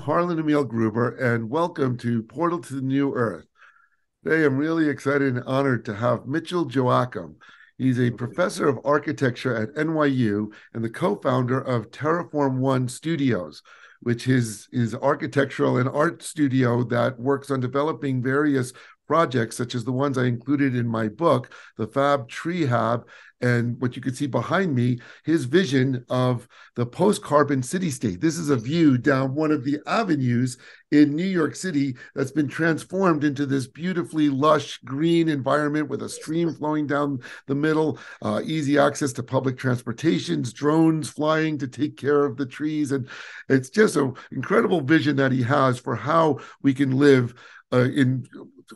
Harlan Emil Gruber, and welcome to Portal to the New Earth. Today, I'm really excited and honored to have Mitchell Joachim. He's a professor of architecture at NYU and the co-founder of Terreform One Studios, which is his architectural and art studio that works on developing various projects, such as the ones I included in my book, The Fab Tree Hab, and what you can see behind me, his vision of the post carbon city state. This is a view down one of the avenues in New York City that's been transformed into this beautifully lush green environment with a stream flowing down the middle, uh, easy access to public transportations, drones flying to take care of the trees. And it's just an incredible vision that he has for how we can live uh, in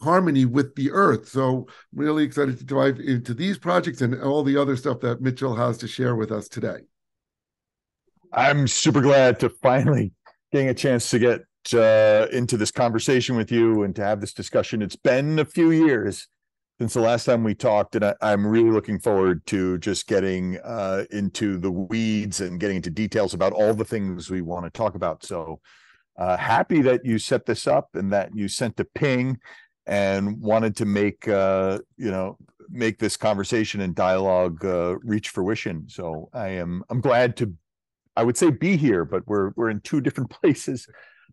harmony with the earth. So really excited to dive into these projects and all the other stuff that Mitchell has to share with us today. I'm super glad to finally getting a chance to get uh, into this conversation with you and to have this discussion. It's been a few years since the last time we talked, and I, am really looking forward to just getting uh, into the weeds and getting into details about all the things we want to talk about. So uh, happy that you set this up and that you sent a ping and wanted to make uh, you know make this conversation and dialogue uh, reach fruition. So I am I'm glad to I would say be here, but we're we're in two different places,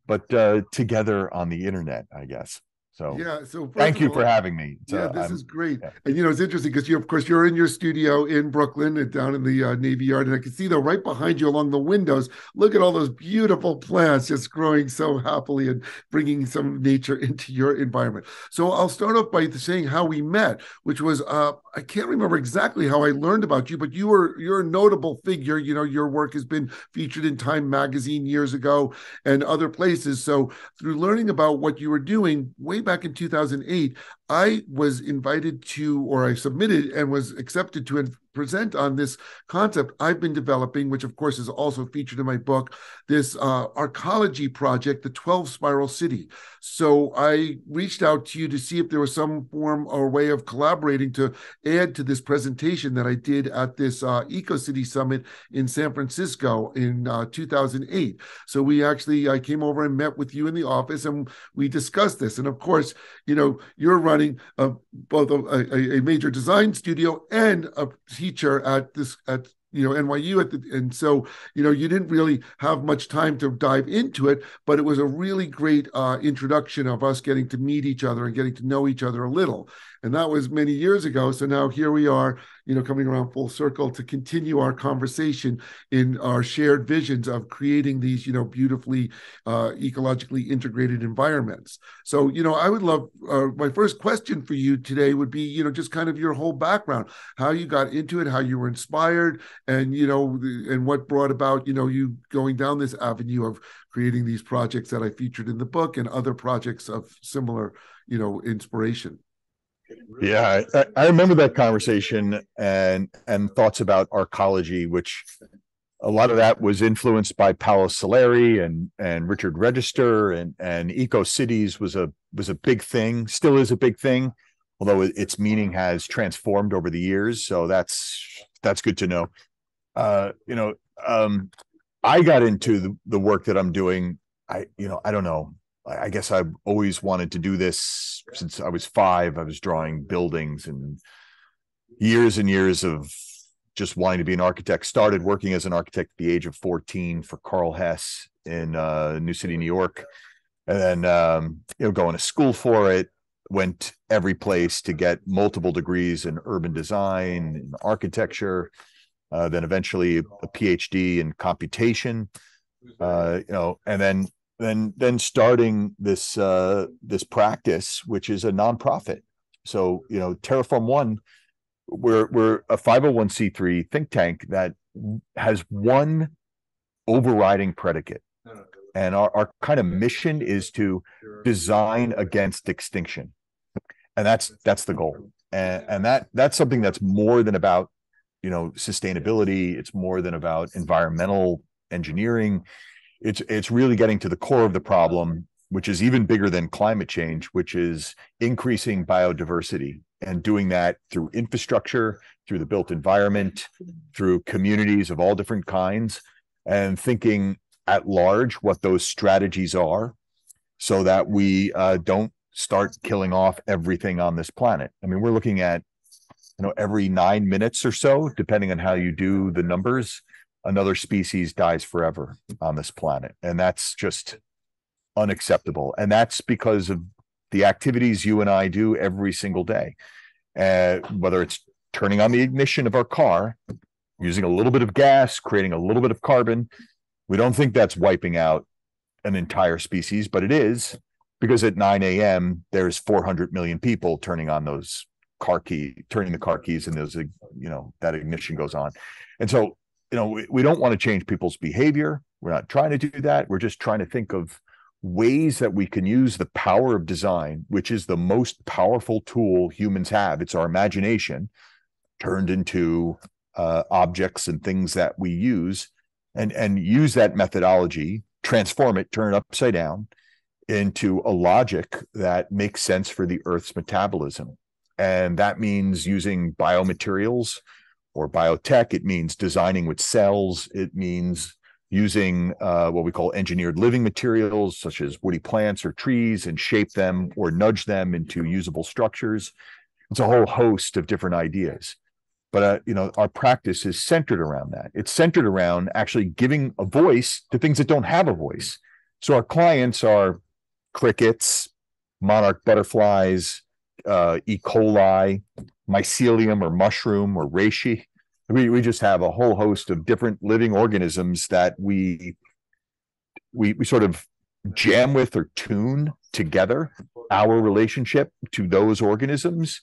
but uh, together on the internet, I guess. So yeah, so thank you all, for having me. yeah, this I'm, is great. Yeah. And you know, it's interesting because you, of course, you're in your studio in Brooklyn and down in the uh, Navy Yard, and I can see though right behind you along the windows. Look at all those beautiful plants just growing so happily and bringing some nature into your environment. So I'll start off by saying how we met, which was uh, I can't remember exactly how I learned about you, but you were you're a notable figure. You know, your work has been featured in Time magazine years ago and other places. So through learning about what you were doing way back in 2008, I was invited to, or I submitted and was accepted to present on this concept I've been developing, which of course is also featured in my book, this uh, arcology project, the 12 Spiral City. So I reached out to you to see if there was some form or way of collaborating to add to this presentation that I did at this uh, EcoCity Summit in San Francisco in uh, 2008. So we actually, I came over and met with you in the office and we discussed this. And of course, you know, you're running a, both a, a major design studio and a teacher at this at you know NYU at the and so you know you didn't really have much time to dive into it but it was a really great uh, introduction of us getting to meet each other and getting to know each other a little and that was many years ago. So now here we are you know coming around full circle to continue our conversation in our shared visions of creating these you know beautifully uh, ecologically integrated environments. So you know i would love uh, my first question for you today would be you know just kind of your whole background how you got into it how you were inspired and you know and what brought about you know you going down this avenue of creating these projects that i featured in the book and other projects of similar you know inspiration yeah I, I remember that conversation and and thoughts about arcology which a lot of that was influenced by Paolo Soleri and and Richard Register and and Eco Cities was a was a big thing, still is a big thing, although its meaning has transformed over the years. So that's that's good to know uh, you know, um, I got into the, the work that I'm doing. I, you know, I don't know. I, guess I've always wanted to do this since I was five. I was drawing buildings and years and years of just wanting to be an architect. Started working as an architect at the age of 14 for Carl Hess in uh, New City, New York, and then um, you know going to school for it. Went every place to get multiple degrees in urban design and architecture uh, then eventually a PhD in computation, uh, you know, and then then then starting this uh, this practice, which is a nonprofit. So you know, Terreform One, we're we're a 501c3 think tank that has one overriding predicate. And our, our kind of mission is to design against extinction. And that's that's the goal. And, and that that's something that's more than about you know sustainability it's more than about environmental engineering it's it's really getting to the core of the problem which is even bigger than climate change which is increasing biodiversity and doing that through infrastructure through the built environment through communities of all different kinds and thinking at large what those strategies are so that we uh, don't start killing off everything on this planet. I mean, we're looking at, you know, every nine minutes or so, depending on how you do the numbers, another species dies forever on this planet. And that's just unacceptable. And that's because of the activities you and I do every single day. Uh, whether it's turning on the ignition of our car, using a little bit of gas, creating a little bit of carbon. We don't think that's wiping out an entire species, but it is because at 9 a.m. there's 400 million people turning on those car key, turning the car keys, and a you know that ignition goes on, and so you know we, we don't want to change people's behavior. We're not trying to do that. We're just trying to think of ways that we can use the power of design, which is the most powerful tool humans have. It's our imagination turned into uh, objects and things that we use, and and use that methodology, transform it, turn it upside down, into a logic that makes sense for the Earth's metabolism. And that means using biomaterials or biotech. It means designing with cells. It means using uh, what we call engineered living materials, such as woody plants or trees, and shape them or nudge them into usable structures. It's a whole host of different ideas. But uh, you know, our practice is centered around that. It's centered around actually giving a voice to things that don't have a voice. So our clients are crickets, monarch butterflies, uh, E. coli, mycelium or mushroom or reishi. We, we just have a whole host of different living organisms that we we we sort of jam with or tune together our relationship to those organisms,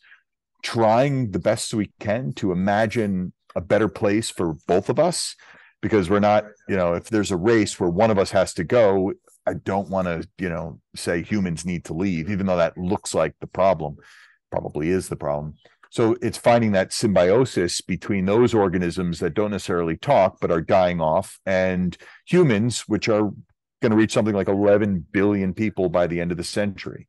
trying the best we can to imagine a better place for both of us because we're not, you know, if there's a race where one of us has to go, I don't want to, you know, say humans need to leave, even though that looks like the problem, probably is the problem. So it's finding that symbiosis between those organisms that don't necessarily talk but are dying off and humans, which are going to reach something like 11 billion people by the end of the century,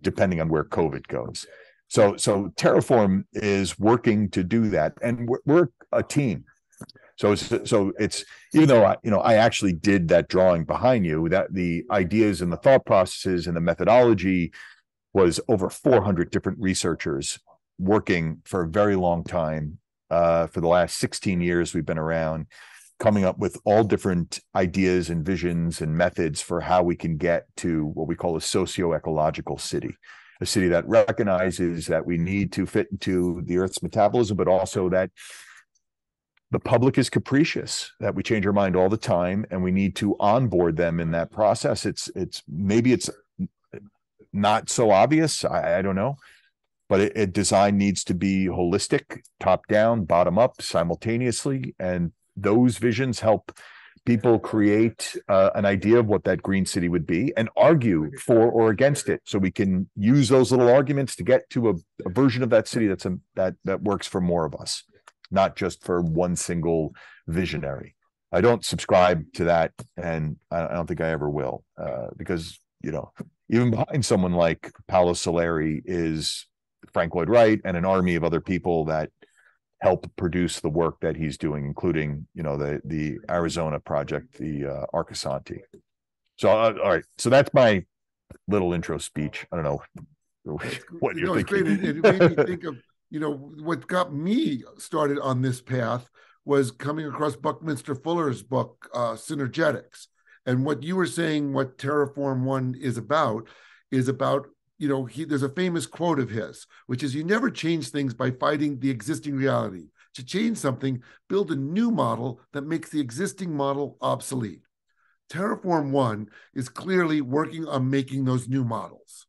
depending on where COVID goes. So, so Terreform is working to do that, and we're, we're a team. So it's so it's even though I, you know I actually did that drawing behind you, that the ideas and the thought processes and the methodology was over 400 different researchers working for a very long time. Uh, for the last 16 years, we've been around coming up with all different ideas and visions and methods for how we can get to what we call a socio-ecological city a city that recognizes that we need to fit into the earth's metabolism but also that the public is capricious that we change our mind all the time and we need to onboard them in that process. It's it's maybe it's not so obvious i, I don't know but it, it, design needs to be holistic top down bottom up simultaneously and those visions help people create uh, an idea of what that green city would be and argue for or against it. So we can use those little arguments to get to a, a version of that city that's a, that that works for more of us not just for one single visionary. I don't subscribe to that, and I don't think I ever will, uh, because you know, even behind someone like Paolo Soleri is Frank Lloyd Wright and an army of other people that help produce the work that he's doing, including you know the the Arizona project, the uh, Arcosanti. So, uh, all right, so that's my little intro speech. I don't know what you're no, thinking. It, it made me think of you know, what got me started on this path was coming across Buckminster Fuller's book, uh, Synergetics. And what you were saying, what Terreform One is about, is about, you know, he, there's a famous quote of his, which is you never change things by fighting the existing reality. To change something, build a new model that makes the existing model obsolete. Terreform One is clearly working on making those new models.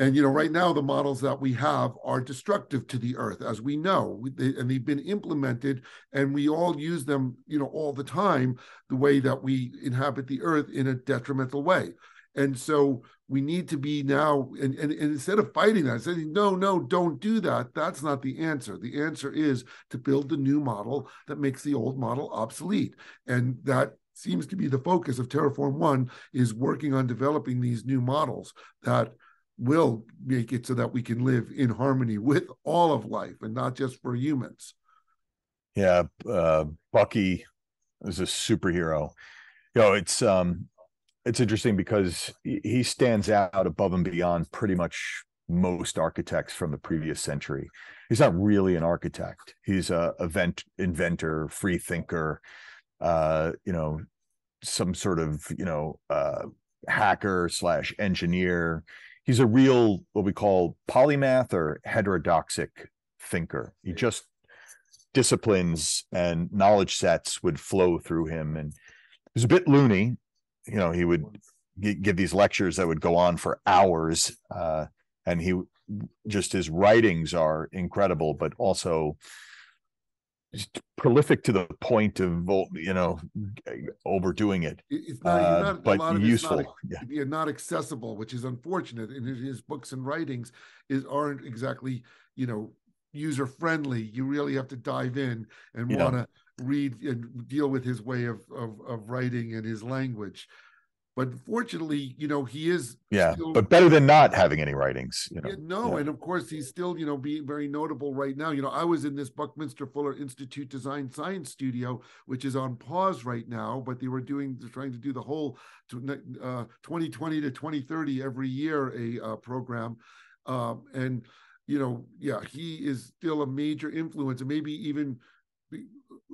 And you know, right now the models that we have are destructive to the earth, as we know, they, and they've been implemented, and we all use them, you know, all the time. The way that we inhabit the earth in a detrimental way, and so we need to be now. And, and, and instead of fighting that, saying no, no, don't do that. That's not the answer. The answer is to build the new model that makes the old model obsolete, and that seems to be the focus of Terreform One is working on developing these new models that will make it so that we can live in harmony with all of life and not just for humans. Yeah, uh, Bucky is a superhero. you know, it's um, it's interesting because he stands out above and beyond pretty much most architects from the previous century. He's not really an architect. He's a event inventor, free thinker, uh, you know, some sort of you know uh, hacker slash engineer. He's a real what we call polymath or heterodoxic thinker. He just disciplines and knowledge sets would flow through him, and he was a bit loony. You know, he would give these lectures that would go on for hours, uh, and he just his writings are incredible, but also prolific to the point of you know overdoing it. It's not, uh, not but useful, not, yeah. not accessible, which is unfortunate. And his books and writings is aren't exactly you know user friendly. You really have to dive in and yeah. want to read and deal with his way of, of of writing and his language but fortunately, you know, he is yeah, still, but better than not having any writings. You know, yeah, no, yeah. and of course he's still you know being very notable right now. You know, I was in this Buckminster Fuller Institute Design Science Studio, which is on pause right now, but they were doing they're trying to do the whole uh, 2020 to 2030 every year a uh, program, um, and you know, yeah, he is still a major influence, and maybe even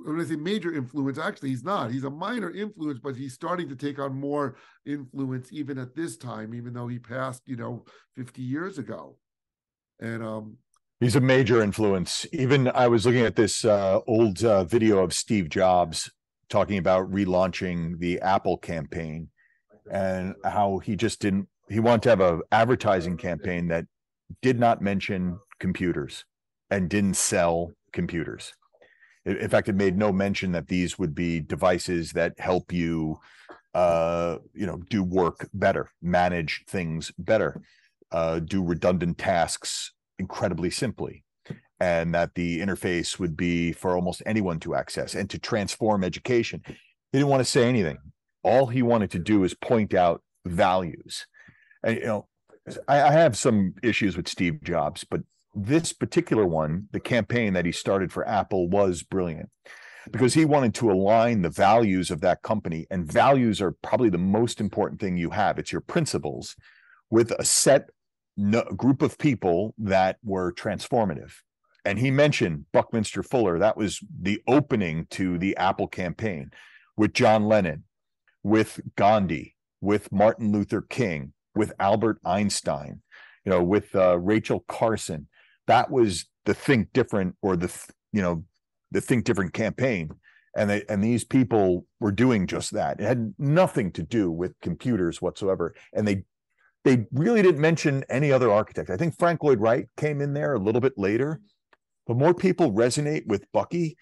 when I say major influence, actually he's not. He's a minor influence, but he's starting to take on more influence even at this time, even though he passed, you know, 50 years ago. And um he's a major influence. Even I was looking at this uh, old uh, video of Steve Jobs talking about relaunching the Apple campaign and how he just didn't he wanted to have a advertising campaign that did not mention computers and didn't sell computers in fact, it made no mention that these would be devices that help you, uh, you know, do work better, manage things better, uh, do redundant tasks incredibly simply, and that the interface would be for almost anyone to access and to transform education. He didn't want to say anything. All he wanted to do is point out values. And you know, I, I have some issues with Steve Jobs, but this particular one, the campaign that he started for Apple was brilliant because he wanted to align the values of that company. And values are probably the most important thing you have. It's your principles with a set no, group of people that were transformative. And he mentioned Buckminster Fuller. That was the opening to the Apple campaign with John Lennon, with Gandhi, with Martin Luther King, with Albert Einstein, you know, with uh, Rachel Carson that was the think different or the you know the think different campaign. And they and these people were doing just that. It had nothing to do with computers whatsoever. And they they really didn't mention any other architect. I think frank lloyd wright came in there a little bit later. But more people resonate with bucky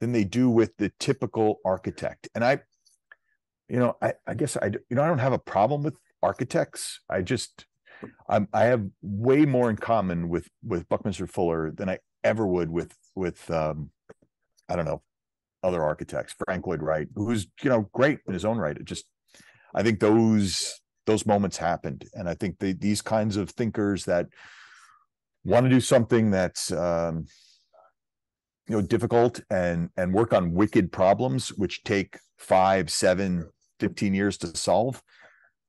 than they do with the typical architect. And i you know i i guess i you know i don't have a problem with architects. I just I'm, I have way more in common with with Buckminster Fuller than I ever would with with um, I don't know other architects. Frank Lloyd Wright, who's you know great in his own right. It just I think those those moments happened, and I think these kinds of thinkers that want to do something that's um, you know difficult and and work on wicked problems which take five seven 15 years to solve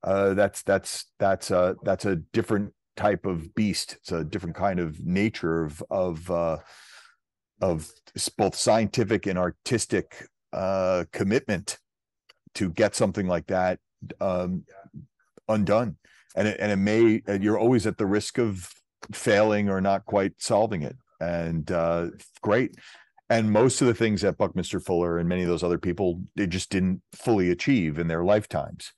uh, that's that's that's a that's a different type of beast. It's a different kind of nature of of uh, of both scientific and artistic uh, commitment to get something like that um, undone. And it, and it may you're always at the risk of failing or not quite solving it. And uh, great. And most of the things that Buckminster Fuller and many of those other people they just didn't fully achieve in their lifetimes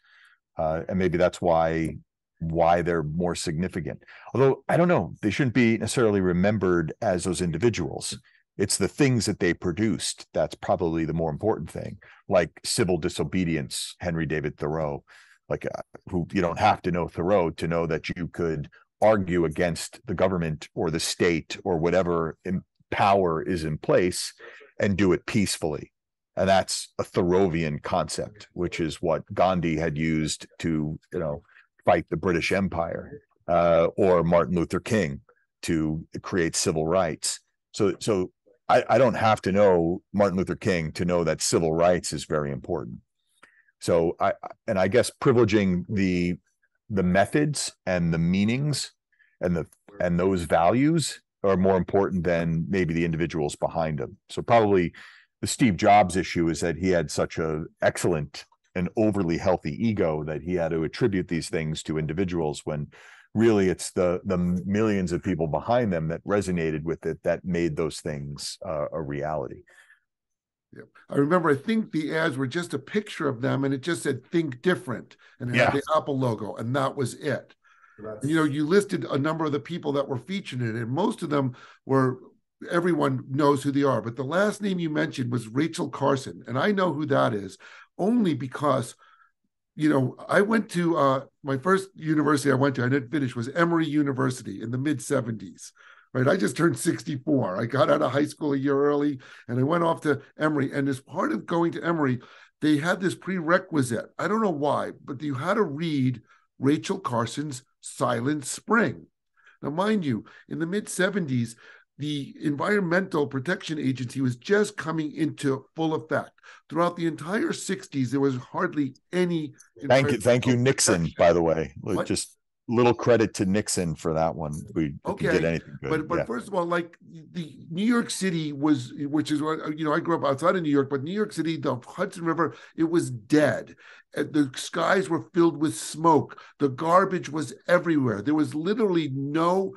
uh, and maybe that's why why they're more significant. Although I don't know, they shouldn't be necessarily remembered as those individuals. It's the things that they produced that's probably the more important thing, like civil disobedience, Henry David Thoreau, like uh, who you don't have to know Thoreau to know that you could argue against the government or the state or whatever power is in place and do it peacefully and that's a Thoreauvian concept, which is what Gandhi had used to, you know, fight the British Empire, uh, or Martin Luther King to create civil rights. So, so I, I don't have to know Martin Luther King to know that civil rights is very important. So I and I guess privileging the the methods and the meanings and the and those values are more important than maybe the individuals behind them. So probably the Steve Jobs issue is that he had such a excellent and overly healthy ego that he had to attribute these things to individuals when really it's the the millions of people behind them that resonated with it that made those things uh, a reality. Yeah. I remember I think the ads were just a picture of them and it just said think different and it yeah. had the Apple logo and that was it. You know, you listed a number of the people that were featured in it, and most of them were everyone knows who they are. But the last name you mentioned was Rachel Carson, and I know who that is only because you know, I went to uh, my first university I went to, I didn't finish, was Emory University in the mid 70s. Right. I just turned 64. I got out of high school a year early and I went off to Emory. And as part of going to Emory, they had this prerequisite. I don't know why, but you had to read Rachel Carson's Silent Spring. Now, mind you, in the mid 70s, the Environmental Protection Agency was just coming into full effect. Throughout the entire 60s, there was hardly any. Thank you, thank you, Nixon. By the way, what? just little credit to Nixon for that one. We okay, did anything good. But but yeah. first of all, like the New York City was, which is what you know, I grew up outside of New York, but New York City, the Hudson River, it was dead. The skies were filled with smoke. The garbage was everywhere. There was literally no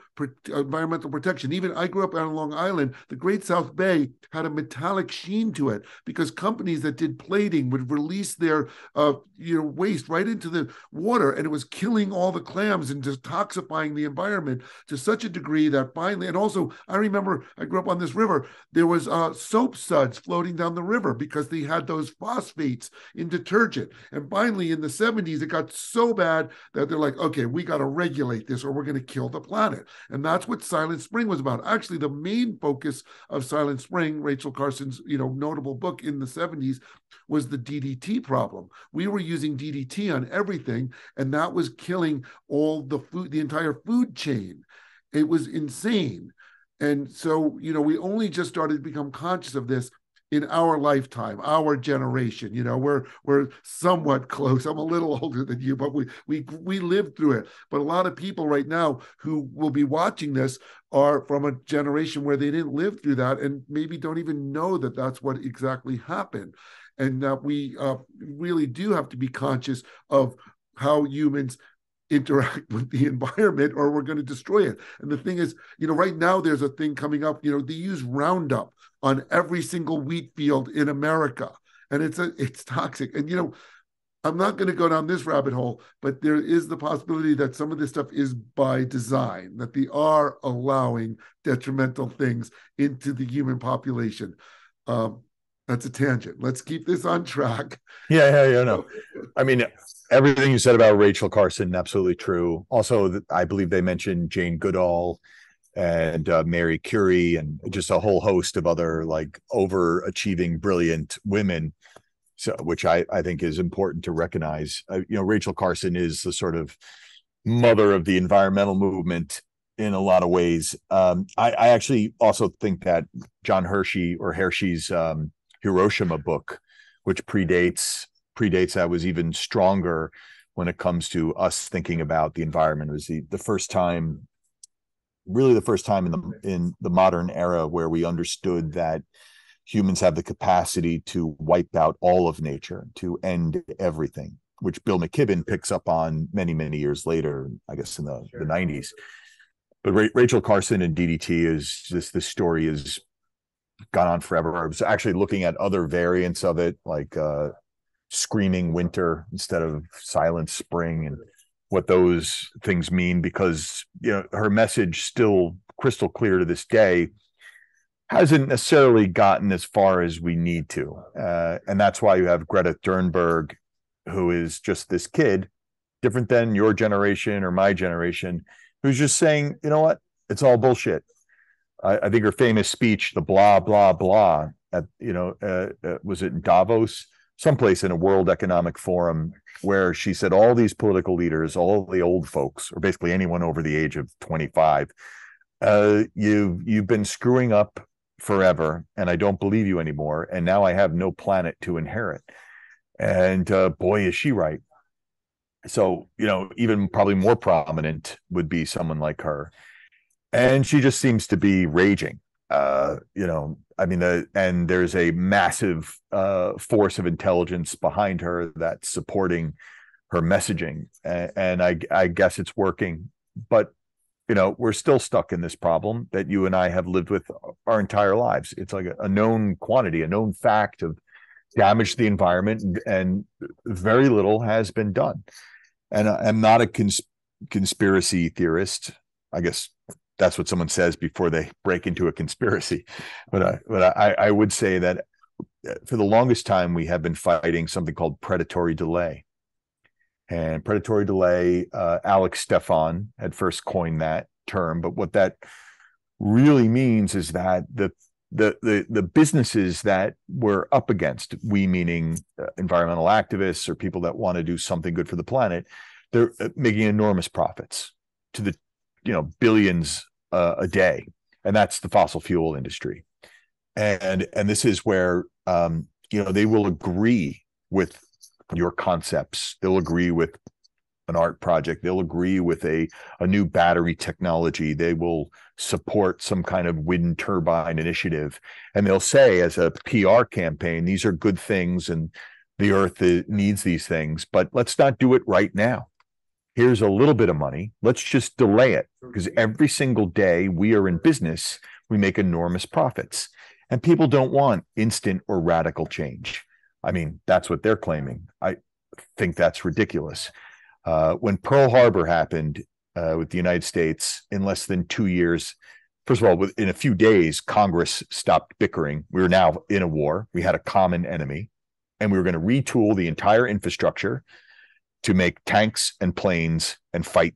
environmental protection. Even I grew up on Long Island. The Great South Bay had a metallic sheen to it because companies that did plating would release their uh, you know waste right into the water, and it was killing all the clams and detoxifying the environment to such a degree that finally, and also I remember I grew up on this river. There was uh, soap suds floating down the river because they had those phosphates in detergent and finally, in the 70s, it got so bad that they're like, okay, we got to regulate this or we're going to kill the planet. And that's what Silent Spring was about. Actually, the main focus of Silent Spring, Rachel Carson's, you know, notable book in the 70s, was the DDT problem. We were using DDT on everything, and that was killing all the food, the entire food chain. It was insane. And so, you know, we only just started to become conscious of this in our lifetime, our generation. You know, we're we're somewhat close. I'm a little older than you, but we we we lived through it. But a lot of people right now who will be watching this are from a generation where they didn't live through that and maybe don't even know that that's what exactly happened. And that we uh, really do have to be conscious of how humans interact with the environment or we're going to destroy it. And the thing is, you know, right now there's a thing coming up, you know, they use Roundup on every single wheat field in America. And it's a it's toxic. And you know, I'm not going to go down this rabbit hole, but there is the possibility that some of this stuff is by design, that they are allowing detrimental things into the human population. Um, that's a tangent. Let's keep this on track. Yeah, yeah, yeah. No, I mean, everything you said about Rachel Carson, absolutely true. Also, I believe they mentioned Jane Goodall and uh, Mary Curie and just a whole host of other like overachieving, brilliant women. So, which I, I think is important to recognize. Uh, you know, Rachel Carson is the sort of mother of the environmental movement in a lot of ways. Um, I, I, actually also think that John Hershey or Hershey's um, Hiroshima book, which predates predates that, was even stronger when it comes to us thinking about the environment. It was the the first time really the first time in the in the modern era where we understood that humans have the capacity to wipe out all of nature, to end everything, which Bill McKibben picks up on many, many years later, I guess in the, sure. the 90s. But Ra- Rachel Carson and DDT is just this story has gone on forever. I was actually looking at other variants of it, like uh, Screaming Winter instead of Silent Spring. And what those things mean because you know her message still crystal clear to this day hasn't necessarily gotten as far as we need to uh, and that's why you have greta thunberg who is just this kid different than your generation or my generation who's just saying you know what it's all bullshit i, I think her famous speech the blah blah blah at you know uh, uh, was it davos someplace in a world economic forum where she said all these political leaders, all the old folks, or basically anyone over the age of 25, uh, you you've been screwing up forever, and I don't believe you anymore. And now I have no planet to inherit. And uh, boy, is she right. So, you know, even probably more prominent would be someone like her. And she just seems to be raging. Uh, you know, I mean, the, and there's a massive uh, force of intelligence behind her that's supporting her messaging. And, and I, I guess it's working. But you know we're still stuck in this problem that you and i have lived with our entire lives it's like a, a known quantity a known fact of damage to the environment and, very little has been done and i'm not a cons- conspiracy theorist i guess that's what someone says before they break into a conspiracy but I, but I, I would say that uh, for the longest time we have been fighting something called predatory delay and predatory delay. Uh, Alex Steffen had first coined that term, but what that really means is that the the the, the businesses that we're up against, we meaning uh, environmental activists or people that want to do something good for the planet, they're uh, making enormous profits to the you know billions uh, a day, and that's the fossil fuel industry, and and this is where um, you know they will agree with your concepts. They'll agree with an art project. They'll agree with a, a new battery technology. They will support some kind of wind turbine initiative. And they'll say, as a PR campaign, these are good things and the earth needs these things, but let's not do it right now. Here's a little bit of money. Let's just delay it because every single day we are in business, we make enormous profits. And people don't want instant or radical change. I mean, that's what they're claiming. I think that's ridiculous. Uh, when Pearl Harbor happened uh, with the United States in less than two years, first of all, within a few days, Congress stopped bickering. We were now in a war. We had a common enemy, and we were going to retool the entire infrastructure to make tanks and planes and fight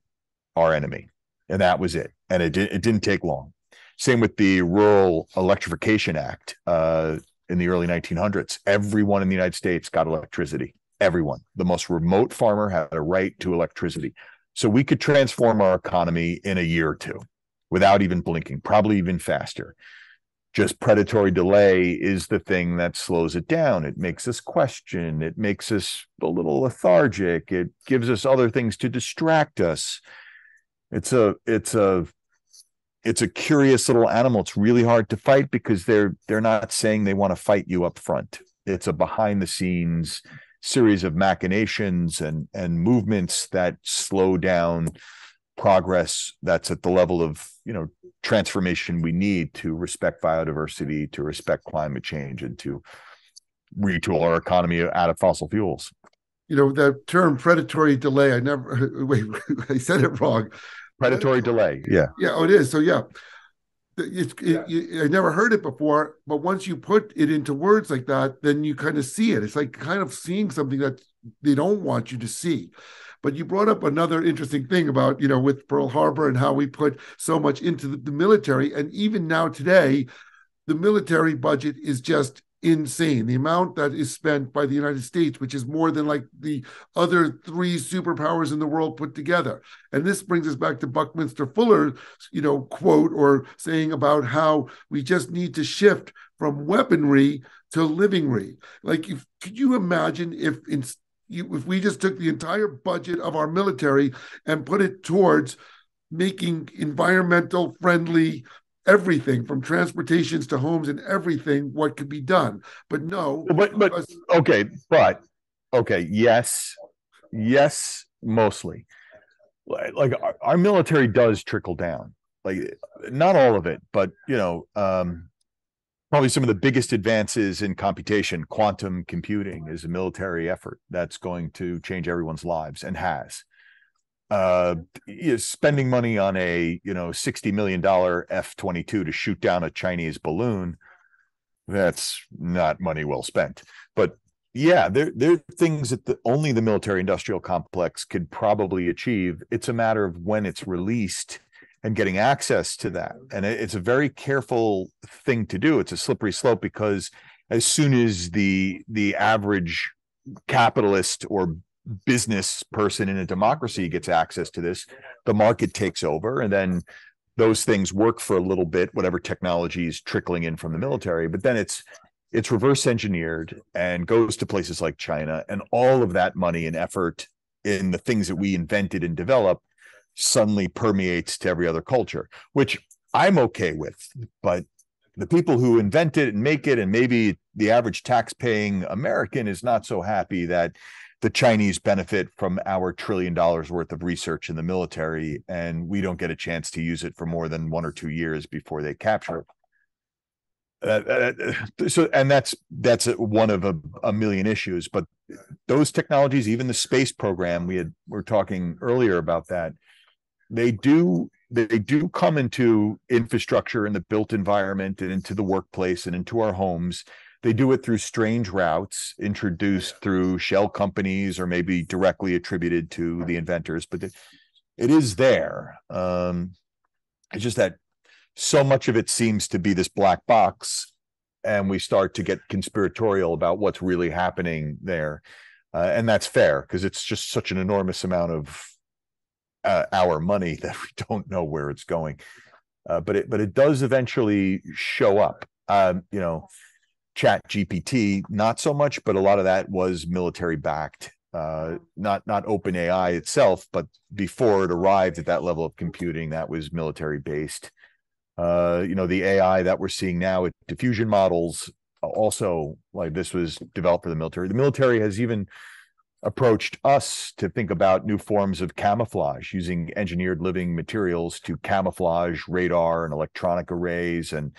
our enemy. And that was it. And it, it didn't take long. Same with the Rural Electrification Act. Uh, in the early 1900s. Everyone in the United States got electricity. Everyone. The most remote farmer had a right to electricity. So we could transform our economy in a year or two without even blinking, probably even faster. Just predatory delay is the thing that slows it down. It makes us question. It makes us a little lethargic. It gives us other things to distract us. It's a it's a it's a curious little animal. It's really hard to fight because they're they're not saying they want to fight you up front. It's a behind the scenes series of machinations and and movements that slow down progress that's at the level of you know transformation we need to respect biodiversity to respect climate change and to retool our economy out of fossil fuels you know the term predatory delay i never wait i said it wrong predatory uh, delay. Yeah. Yeah. Oh, it is. So yeah, it's it, yeah. I never heard it before, but once you put it into words like that, then you kind of see it. It's like kind of seeing something that they don't want you to see. But you brought up another interesting thing about you know with Pearl Harbor and how we put so much into the, the military, and even now today, the military budget is just insane. The amount that is spent by the United States, which is more than like the other three superpowers in the world put together. And this brings us back to Buckminster Fuller, you know, quote or saying about how we just need to shift from weaponry to livingry. Like, if, could you imagine if in, if we just took the entire budget of our military and put it towards making environmental friendly everything from transportations to homes and everything what could be done. But no but but because- okay but okay yes yes mostly. Like our, our, military does trickle down. Like not all of it but you know um probably some of the biggest advances in computation quantum computing is a military effort that's going to change everyone's lives and has uh, spending money on a you know sixty million dollar F twenty two to shoot down a Chinese balloon, that's not money well spent. But yeah, there there are things that the, only the military industrial complex could probably achieve. It's a matter of when it's released and getting access to that, mm-hmm. and it, it's a very careful thing to do. It's a slippery slope because as soon as the the average capitalist or business person in a democracy gets access to this, the market takes over, and then those things work for a little bit, whatever technology is trickling in from the military. But then it's it's reverse engineered and goes to places like China, and all of that money and effort in the things that we invented and developed suddenly permeates to every other culture, which I'm okay with. But the people who invent it and make it, and maybe the average tax paying American is not so happy that the Chinese benefit from our trillion dollars worth of research in the military, and we don't get a chance to use it for more than one or two years before they capture it. Uh, uh, so, and that's that's one of a, a million issues. But those technologies, even the space program, we had we are talking earlier about that. They do they do come into infrastructure in the built environment and into the workplace and into our homes they do it through strange routes introduced through shell companies or maybe directly attributed to the inventors, but it, it is there. Um, it's just that so much of it seems to be this black box, and we start to get conspiratorial about what's really happening there. Uh, and that's fair because it's just such an enormous amount of uh, our money that we don't know where it's going. Uh, but it but it does eventually show up. Um, you know, chat gpt not so much but a lot of that was military backed uh, not not open ai itself but before it arrived at that level of computing that was military based uh, you know the ai that we're seeing now with diffusion models also like this was developed for the military the military has even approached us to think about new forms of camouflage using engineered living materials to camouflage radar and electronic arrays and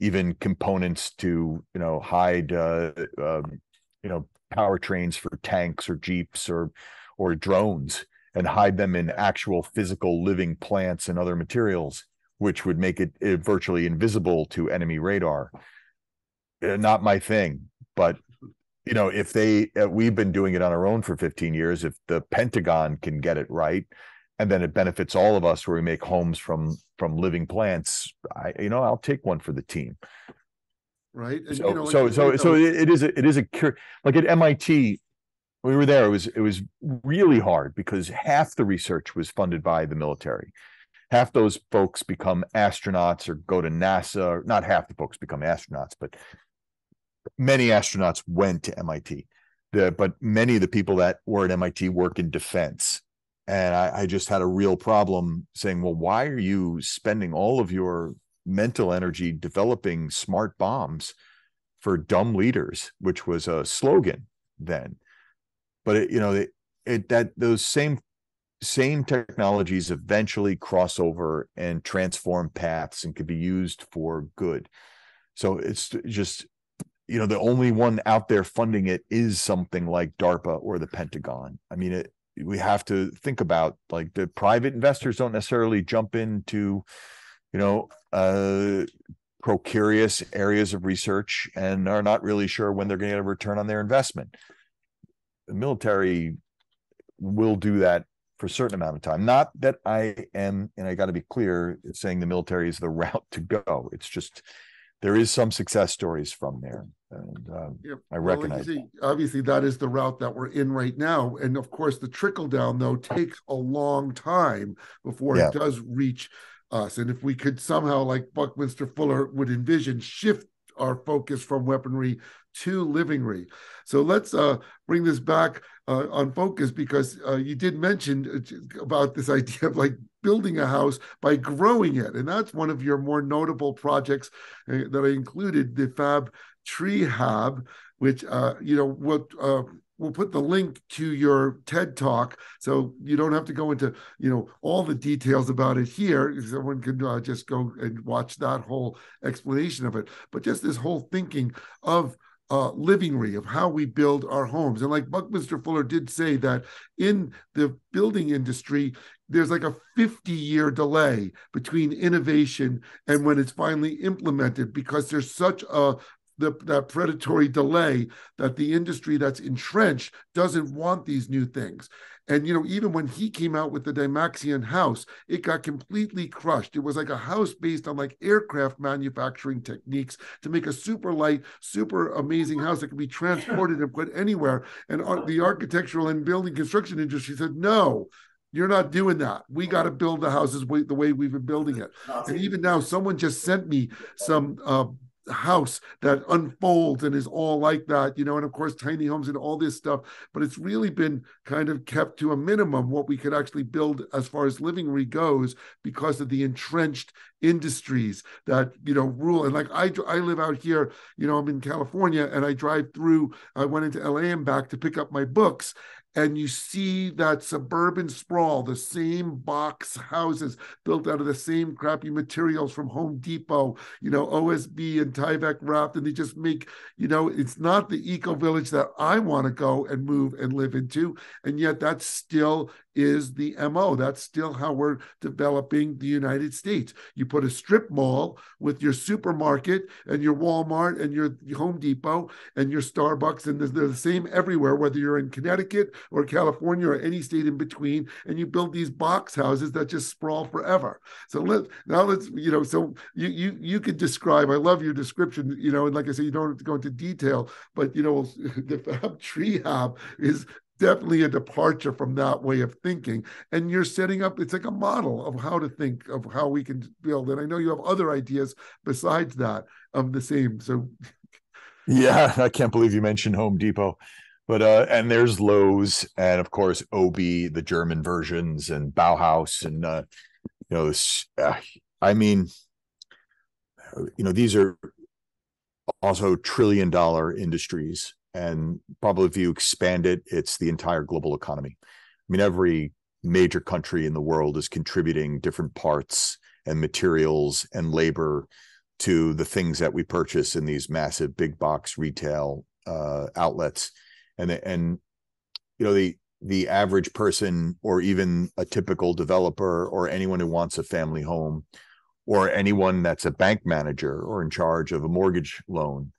even components to you know hide uh, uh, you know powertrains for tanks or jeeps or or drones and hide them in actual physical living plants and other materials which would make it, it virtually invisible to enemy radar. Uh, not my thing but you know if they uh, we've been doing it on our own for 15 years if the pentagon can get it right and then it benefits all of us where we make homes from from living plants i you know i'll take one for the team. Right and, so you know, so so, so it is a, it is a cure like at mit we were there it was it was really hard because half the research was funded by the military. Half those folks become astronauts or go to nasa not half the folks become astronauts but many astronauts went to mit the, but many of the people that were at mit work in defense and I, I, just had a real problem saying, well, why are you spending all of your mental energy developing smart bombs for dumb leaders, which was a slogan then. But it, you know, it, it that those same same technologies eventually cross over and transform paths and can be used for good. So it's just you know the only one out there funding it is something like DARPA or the Pentagon. I mean it we have to think about like the private investors don't necessarily jump into you know uh procurious areas of research and are not really sure when they're going to get a return on their investment. The military will do that for a certain amount of time. Not that i am and i got to be clear saying the military is the route to go. It's just there is some success stories from there and um. I recognize. Well, see, obviously, that is the route that we're in right now, and of course, the trickle down though takes a long time before yeah. it does reach us. And if we could somehow, like Buckminster Fuller would envision, shift our focus from weaponry to livingry. So let's uh, bring this back uh, on focus because uh, you did mention uh, about this idea of like building a house by growing it. And that's one of your more notable projects uh, that I included the Fab Tree Hab, which, uh, you know, what we'll put the link to your TED talk, so you don't have to go into you know all the details about it here. Someone can uh, just go and watch that whole explanation of it. But just this whole thinking of uh, livingry of how we build our homes. And like Buckminster Fuller did say that in the building industry, there's like a 50 year delay between innovation and when it's finally implemented because there's such a the, that predatory delay that the industry that's entrenched doesn't want these new things. And you know, even when he came out with the Dymaxion house, it got completely crushed. It was like a house based on like aircraft manufacturing techniques to make a super light, super amazing house that could be transported and put anywhere. And the architectural and building construction industry said, no, you're not doing that. We got to build the houses the way we've been building it. And even now, someone just sent me some uh, house that unfolds and is all like that, you know, and of course, tiny homes and all this stuff. But it's really been kind of kept to a minimum what we could actually build as far as living goes because of the entrenched industries that you know rule and like i i live out here you know i'm in california and i drive through i went into la and back to pick up my books and you see that suburban sprawl, the same box houses built out of the same crappy materials from Home Depot, you know, OSB and Tyvek wrapped, and they just make, you know, it's not the eco village that I want to go and move and live into. And yet that's still is the MO. That's still how we're developing the United States. You put a strip mall with your supermarket and your Walmart and your Home Depot and your Starbucks, and they're the same everywhere, whether you're in Connecticut or California or any state in between, and you build these box houses that just sprawl forever. So let now let's you know. So you you you could describe. I love your description. You know, and like I said, you don't have to go into detail, but you know, the Fab Tree Hab is definitely a departure from that way of thinking. And you're setting up, it's like a model of how to think of how we can build. And I know you have other ideas besides that of the same. So yeah, I can't believe you mentioned Home Depot. But uh, and there's Lowe's and of course OBI, the German versions, and Bauhaus, and uh, you know, this, uh, I mean, you know, these are also trillion dollar industries, and probably if you expand it, it's the entire global economy. I mean, every major country in the world is contributing different parts and materials and labor to the things that we purchase in these massive big box retail uh, outlets and and you know the the average person or even a typical developer or anyone who wants a family home or anyone that's a bank manager or in charge of a mortgage loan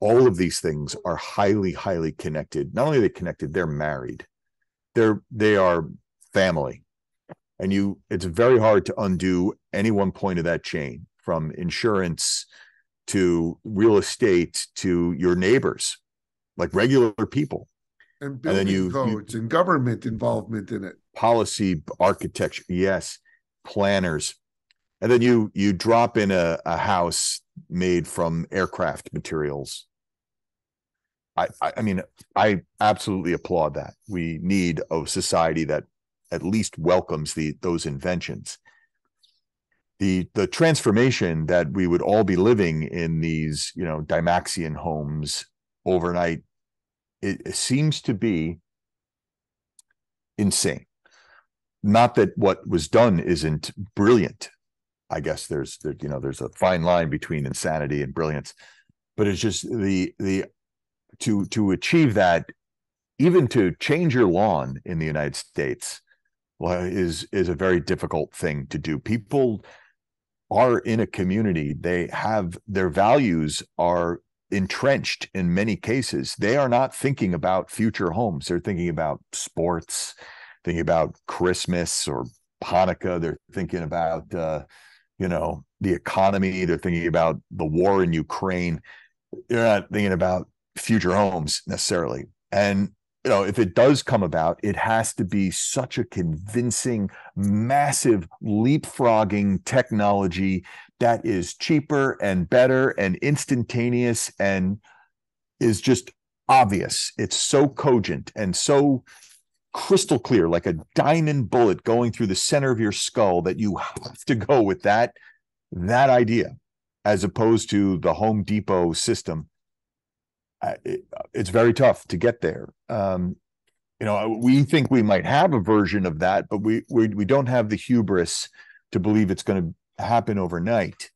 all of these things are highly highly connected not only are they connected they're married they're they are family and you it's very hard to undo any one point of that chain from insurance to real estate to your neighbors like regular people. And building and then you, codes you, and government involvement in it. Policy, architecture, yes, planners. And then you you drop in a, a house made from aircraft materials. I, I, mean, I absolutely applaud that. We need a society that at least welcomes the those inventions. The the transformation that we would all be living in these, you know, Dymaxion homes overnight it, seems to be insane. Not that what was done isn't brilliant. I guess there's there, you know there's a fine line between insanity and brilliance, but it's just the the to to achieve that, even to change your lawn in the United States, well, is is a very difficult thing to do. People are in a community; they have their values are entrenched in many cases. They are not thinking about future homes. They're thinking about sports, thinking about Christmas or Hanukkah. They're thinking about, uh, you know, the economy. They're thinking about the war in Ukraine. They're not thinking about future homes necessarily. And you know, if it does come about, it has to be such a convincing, massive, leapfrogging technology that is cheaper and better and instantaneous and is just obvious. It's so cogent and so crystal clear, like a diamond bullet going through the center of your skull that you have to go with that that idea as opposed to the Home Depot system it, it's very tough to get there. Um, you know, we think we might have a version of that, but we we we don't have the hubris to believe it's going to happen overnight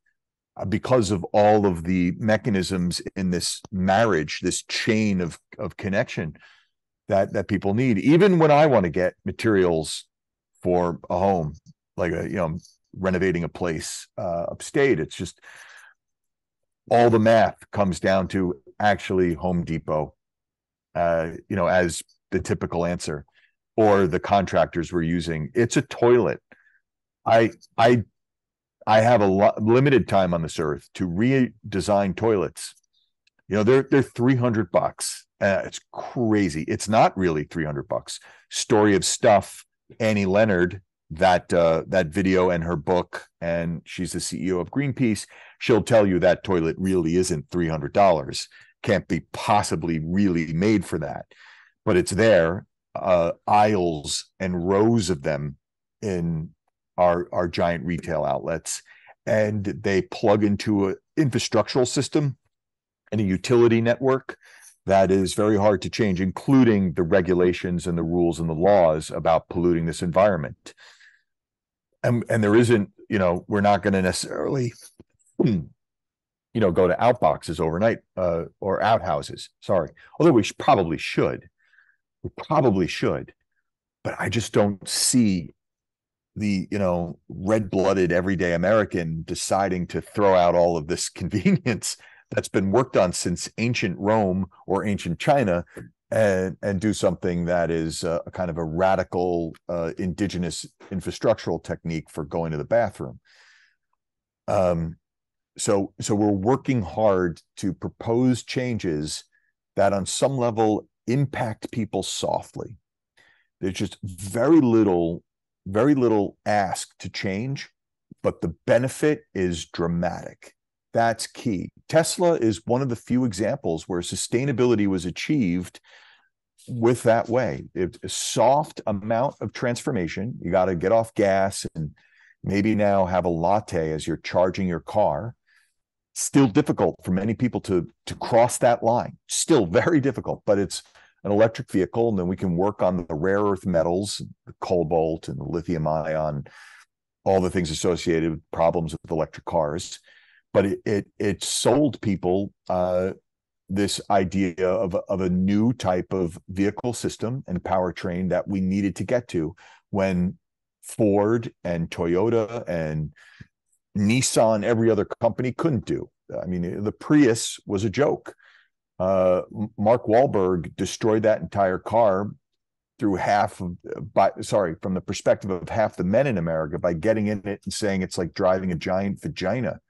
uh, because of all of the mechanisms in this marriage, this chain of of connection that that people need. Even when I want to get materials for a home, like a you know renovating a place uh, upstate, it's just all the math comes down to actually Home Depot, uh, you know, as the typical answer, or the contractors we're using. It's a toilet. I I I have a lo- limited time on this earth to redesign toilets. You know, they're they're three hundred bucks. Uh, it's crazy. It's not really three hundred bucks. Story of Stuff, Annie Leonard, that uh, that video and her book, and she's the CEO of Greenpeace. She'll tell you that toilet really isn't three hundred dollars. Can't be possibly really made for that, but it's there. Uh, aisles and rows of them in our our giant retail outlets, and they plug into an infrastructural system and a utility network that is very hard to change, including the regulations and the rules and the laws about polluting this environment. And, and there isn't, you know, we're not going to necessarily, you know, go to outboxes overnight uh, or outhouses. Sorry, although we probably should, we probably should, but I just don't see the you know red-blooded everyday American deciding to throw out all of this convenience that's been worked on since ancient Rome or ancient China and and do something that is a, a kind of a radical uh, indigenous infrastructural technique for going to the bathroom. Um, so so we're working hard to propose changes that on some level impact people softly. There's just very little very little ask to change, but the benefit is dramatic. That's key. Tesla is one of the few examples where sustainability was achieved with that way. It's a soft amount of transformation. You got to get off gas and maybe now have a latte as you're charging your car. Still difficult for many people to to cross that line. Still very difficult, but it's an electric vehicle, and then we can work on the rare earth metals, the cobalt and the lithium ion, all the things associated with problems with electric cars but it it, it sold people uh, this idea of of a new type of vehicle system and powertrain that we needed to get to when Ford and Toyota and Nissan, every other company couldn't do. I mean, the Prius was a joke. Uh, Mark Wahlberg destroyed that entire car through half of by sorry from the perspective of half the men in America by getting in it and saying it's like driving a giant vagina.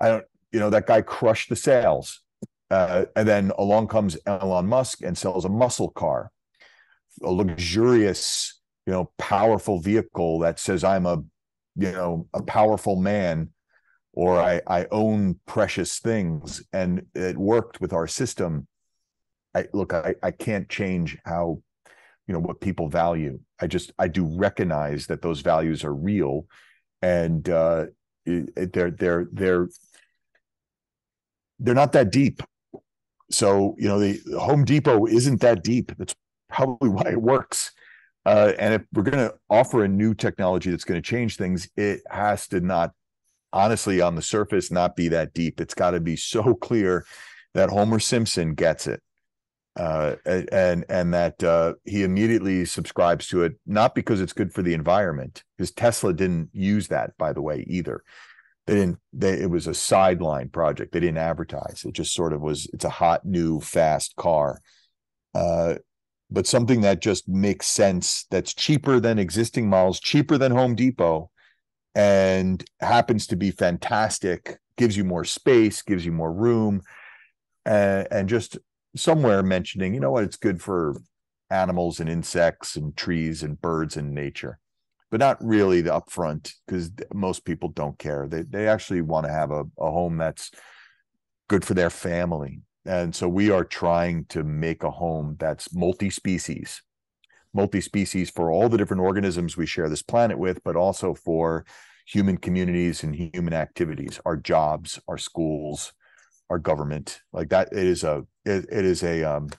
I don't, you know, that guy crushed the sales. Uh, and then along comes Elon Musk and sells a muscle car, a luxurious, you know, powerful vehicle that says I'm a, you know, a powerful man, or I I own precious things, and it worked with our system. I look, I I can't change how, you know, what people value. I just I do recognize that those values are real, and uh, they're they're they're they're not that deep. So, you know, the Home Depot isn't that deep. That's probably why it works. Uh, and if we're going to offer a new technology that's going to change things, it has to not, honestly, on the surface, not be that deep. It's got to be so clear that Homer Simpson gets it. Uh, and and that uh, he immediately subscribes to it, not because it's good for the environment, because Tesla didn't use that, by the way, either they didn't they it was a sideline project. They didn't advertise. It just sort of was it's a hot new fast car. Uh, but something that just makes sense that's cheaper than existing models cheaper than home depot and happens to be fantastic gives you more space gives you more room and, and just somewhere mentioning you know what? It's good for animals and insects and trees and birds and nature but not really the upfront because most people don't care. They they actually want to have a, a home that's good for their family. And so we are trying to make a home that's multi-species, multi-species for all the different organisms we share this planet with, but also for human communities and human activities, our jobs, our schools, our government. Like that, it is a it, it is a um,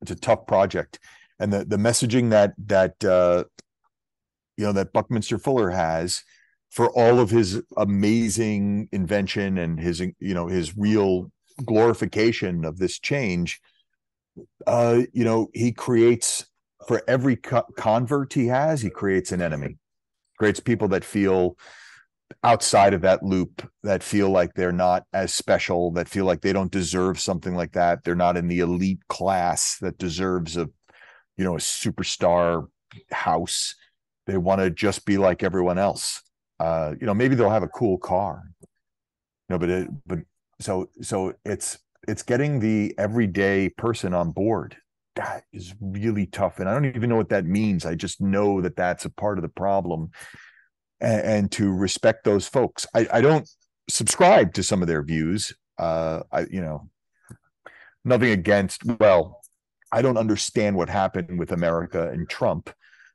it's a tough project, and the the messaging that that uh, you know that Buckminster Fuller has for all of his amazing invention and his you know his real glorification of this change uh you know he creates for every co- convert he has he creates an enemy. Creates people that feel outside of that loop that feel like they're not as special that feel like they don't deserve something like that. They're not in the elite class that deserves a you know a superstar house they want to just be like everyone else. Uh, you know, maybe they'll have a cool car. You know, but it, but so so it's it's getting the everyday person on board that is really tough. And I don't even know what that means. I just know that that's a part of the problem. And, and to respect those folks. I, I don't subscribe to some of their views. Uh, I, you know, nothing against, well, I don't understand what happened with America and Trump,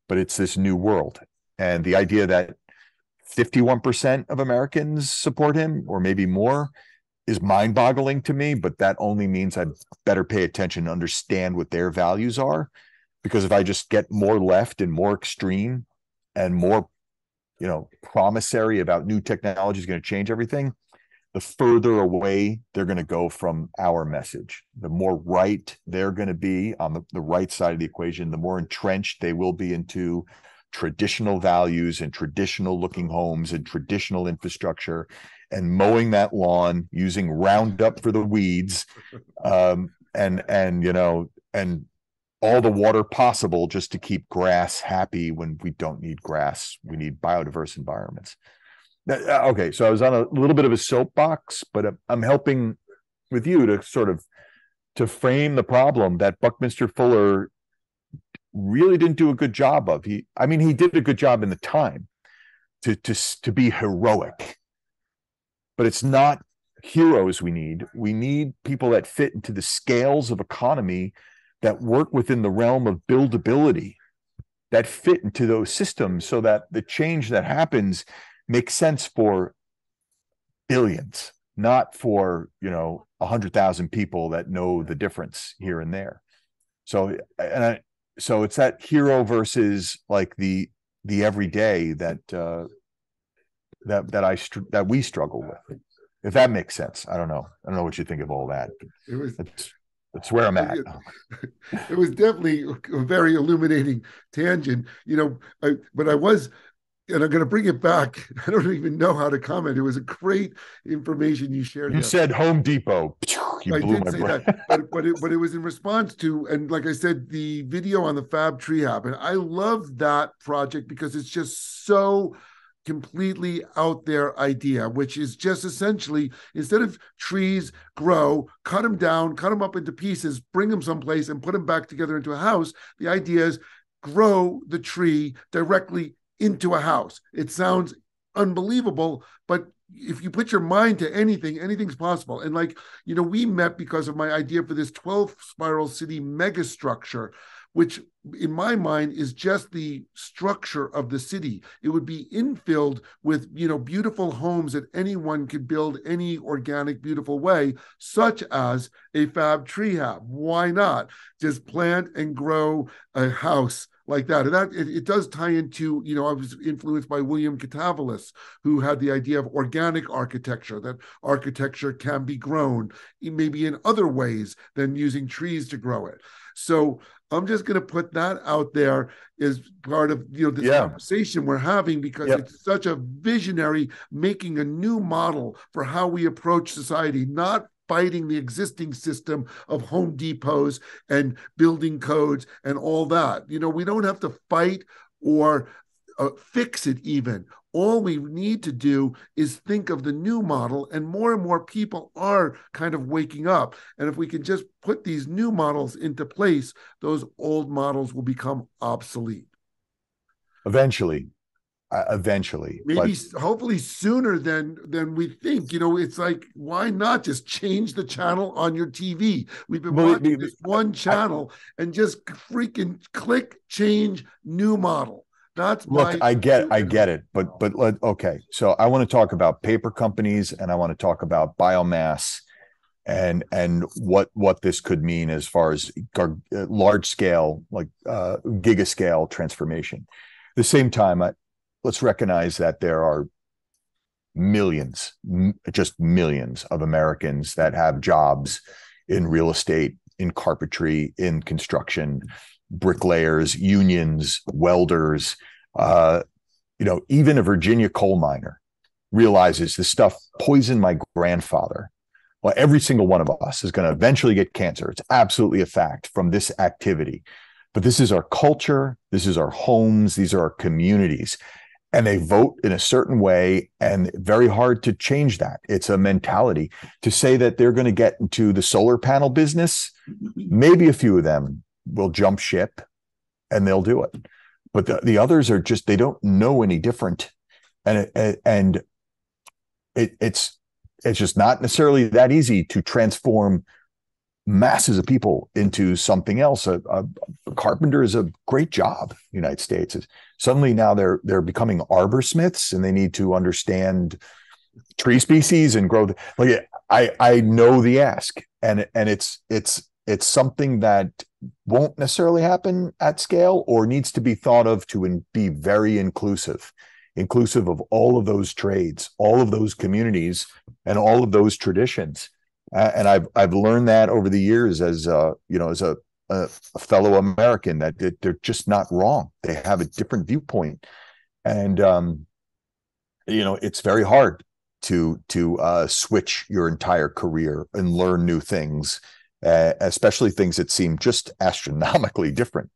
but it's this new world. And the idea that 51% of Americans support him, or maybe more, is mind boggling to me. But that only means I better pay attention and understand what their values are. Because if I just get more left and more extreme and more, you know, promissory about new technology is going to change everything, the further away they're going to go from our message. The more right they're going to be on the, the right side of the equation, the more entrenched they will be into traditional values and traditional looking homes and traditional infrastructure and mowing that lawn using roundup for the weeds um, and and you know and all the water possible just to keep grass happy when we don't need grass we need biodiverse environments Uh, okay so i was on a little bit of a soapbox but i'm helping with you to sort of to frame the problem that buckminster fuller really didn't do a good job of. He, I mean, he did a good job in the time to to to be heroic, but it's not heroes we need. We need people that fit into the scales of economy that work within the realm of buildability, that fit into those systems, so that the change that happens makes sense for billions, not for you know a hundred thousand people that know the difference here and there. So, and I, so it's that hero versus like the the everyday that uh that that i str- that we struggle with if that makes sense. I don't know. I don't know what you think of all that. It was that's, that's where i'm at. It was definitely a very illuminating tangent you know I, but i was and I'm going to bring it back. I don't even know how to comment. It was a great information you shared. You said Home Depot. You I did say brain. that, but but it, but it was in response to, and like I said, the video on the Fab Tree Hab, and I love that project because it's just so completely out there idea, which is just essentially instead of trees grow, cut them down, cut them up into pieces, bring them someplace, and put them back together into a house. The idea is grow the tree directly into a house. It sounds unbelievable, but if you put your mind to anything, anything's possible. And like, you know, we met because of my idea for this 12 spiral city megastructure, which in my mind is just the structure of the city. It would be infilled with, you know, beautiful homes that anyone could build any organic, beautiful way, such as a fab tree hab. Why not? Just plant and grow a house like that. And that it, it, does tie into, you know, I was influenced by William Katavolos, who had the idea of organic architecture, that architecture can be grown maybe in other ways than using trees to grow it. So I'm just going to put that out there as part of you know this yeah. conversation we're having because yep. it's such a visionary making a new model for how we approach society, not fighting the existing system of Home Depots and building codes and all that. You know, we don't have to fight or uh, fix it even. All we need to do is think of the new model, and more and more people are kind of waking up. And if we can just put these new models into place, those old models will become obsolete. Eventually, uh, eventually maybe but... hopefully sooner than than we think you know it's like why not just change the channel on your tv we've been watching this one channel I, and just freaking click change new model. That's look i get i get it but but let okay so i want to talk about paper companies and i want to talk about biomass and and what what this could mean as far as gar- large scale like uh giga scale transformation. At the same time I, let's recognize that there are millions just millions of americans that have jobs in real estate in carpentry in construction bricklayers, unions, welders, uh, you know, even a Virginia coal miner realizes this stuff poisoned my grandfather. Well, every single one of us is going to eventually get cancer. It's absolutely a fact from this activity. But this is our culture. This is our homes. These are our communities. And they vote in a certain way, and very hard to change that. It's a mentality to say that they're going to get into the solar panel business. Maybe a few of them will jump ship and they'll do it. But the, the others are just, they don't know any different. And, and it, it's, it's just not necessarily that easy to transform masses of people into something else. A, a, a carpenter is a great job. United States is suddenly now they're they're becoming arborsmiths and they need to understand tree species and grow. The, like I I know the ask and and it's it's it's something that won't necessarily happen at scale or needs to be thought of to in, be very inclusive inclusive of all of those trades all of those communities and all of those traditions uh, and i've i've learned that over the years as uh you know as a, a, a fellow american that they're just not wrong they have a different viewpoint and um you know it's very hard to to uh switch your entire career and learn new things uh, especially things that seem just astronomically different.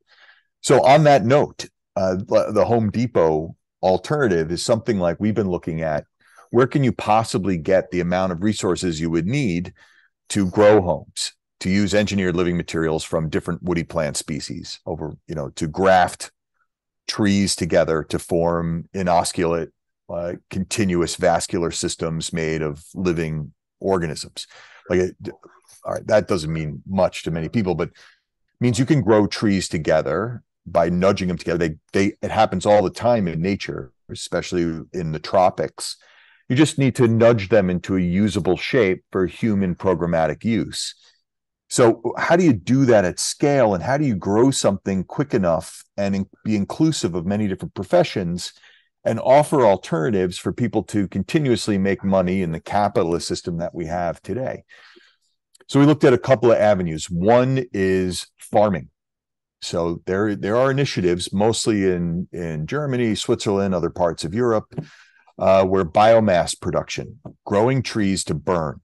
So, on that note, uh, the Home Depot alternative is something like we've been looking at. Where can you possibly get the amount of resources you would need to grow homes, to use engineered living materials from different woody plant species over, you know, to graft trees together to form inosculate, uh, continuous vascular systems made of living organisms? Like all right, that doesn't mean much to many people, but means you can grow trees together by nudging them together. They they it happens all the time in nature, especially in the tropics. You just need to nudge them into a usable shape for human programmatic use. So, how do you do that at scale, and how do you grow something quick enough and be inclusive of many different professions, and offer alternatives for people to continuously make money in the capitalist system that we have today? So we looked at a couple of avenues. One is farming. So there, there are initiatives mostly in, in Germany, Switzerland, other parts of Europe, uh, where biomass production, growing trees to burn.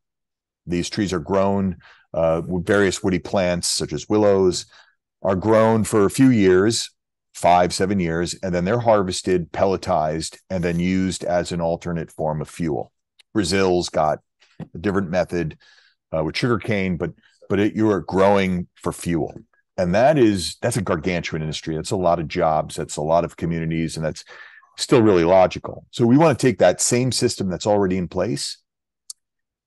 These trees are grown uh, with various woody plants, such as willows, are grown for a few years, five, seven years, and then they're harvested, pelletized, and then used as an alternate form of fuel. Brazil's got a different method uh, with sugarcane, but but it, you are growing for fuel, and that is that's a gargantuan industry. That's a lot of jobs. That's a lot of communities, and that's still really logical. So we want to take that same system that's already in place,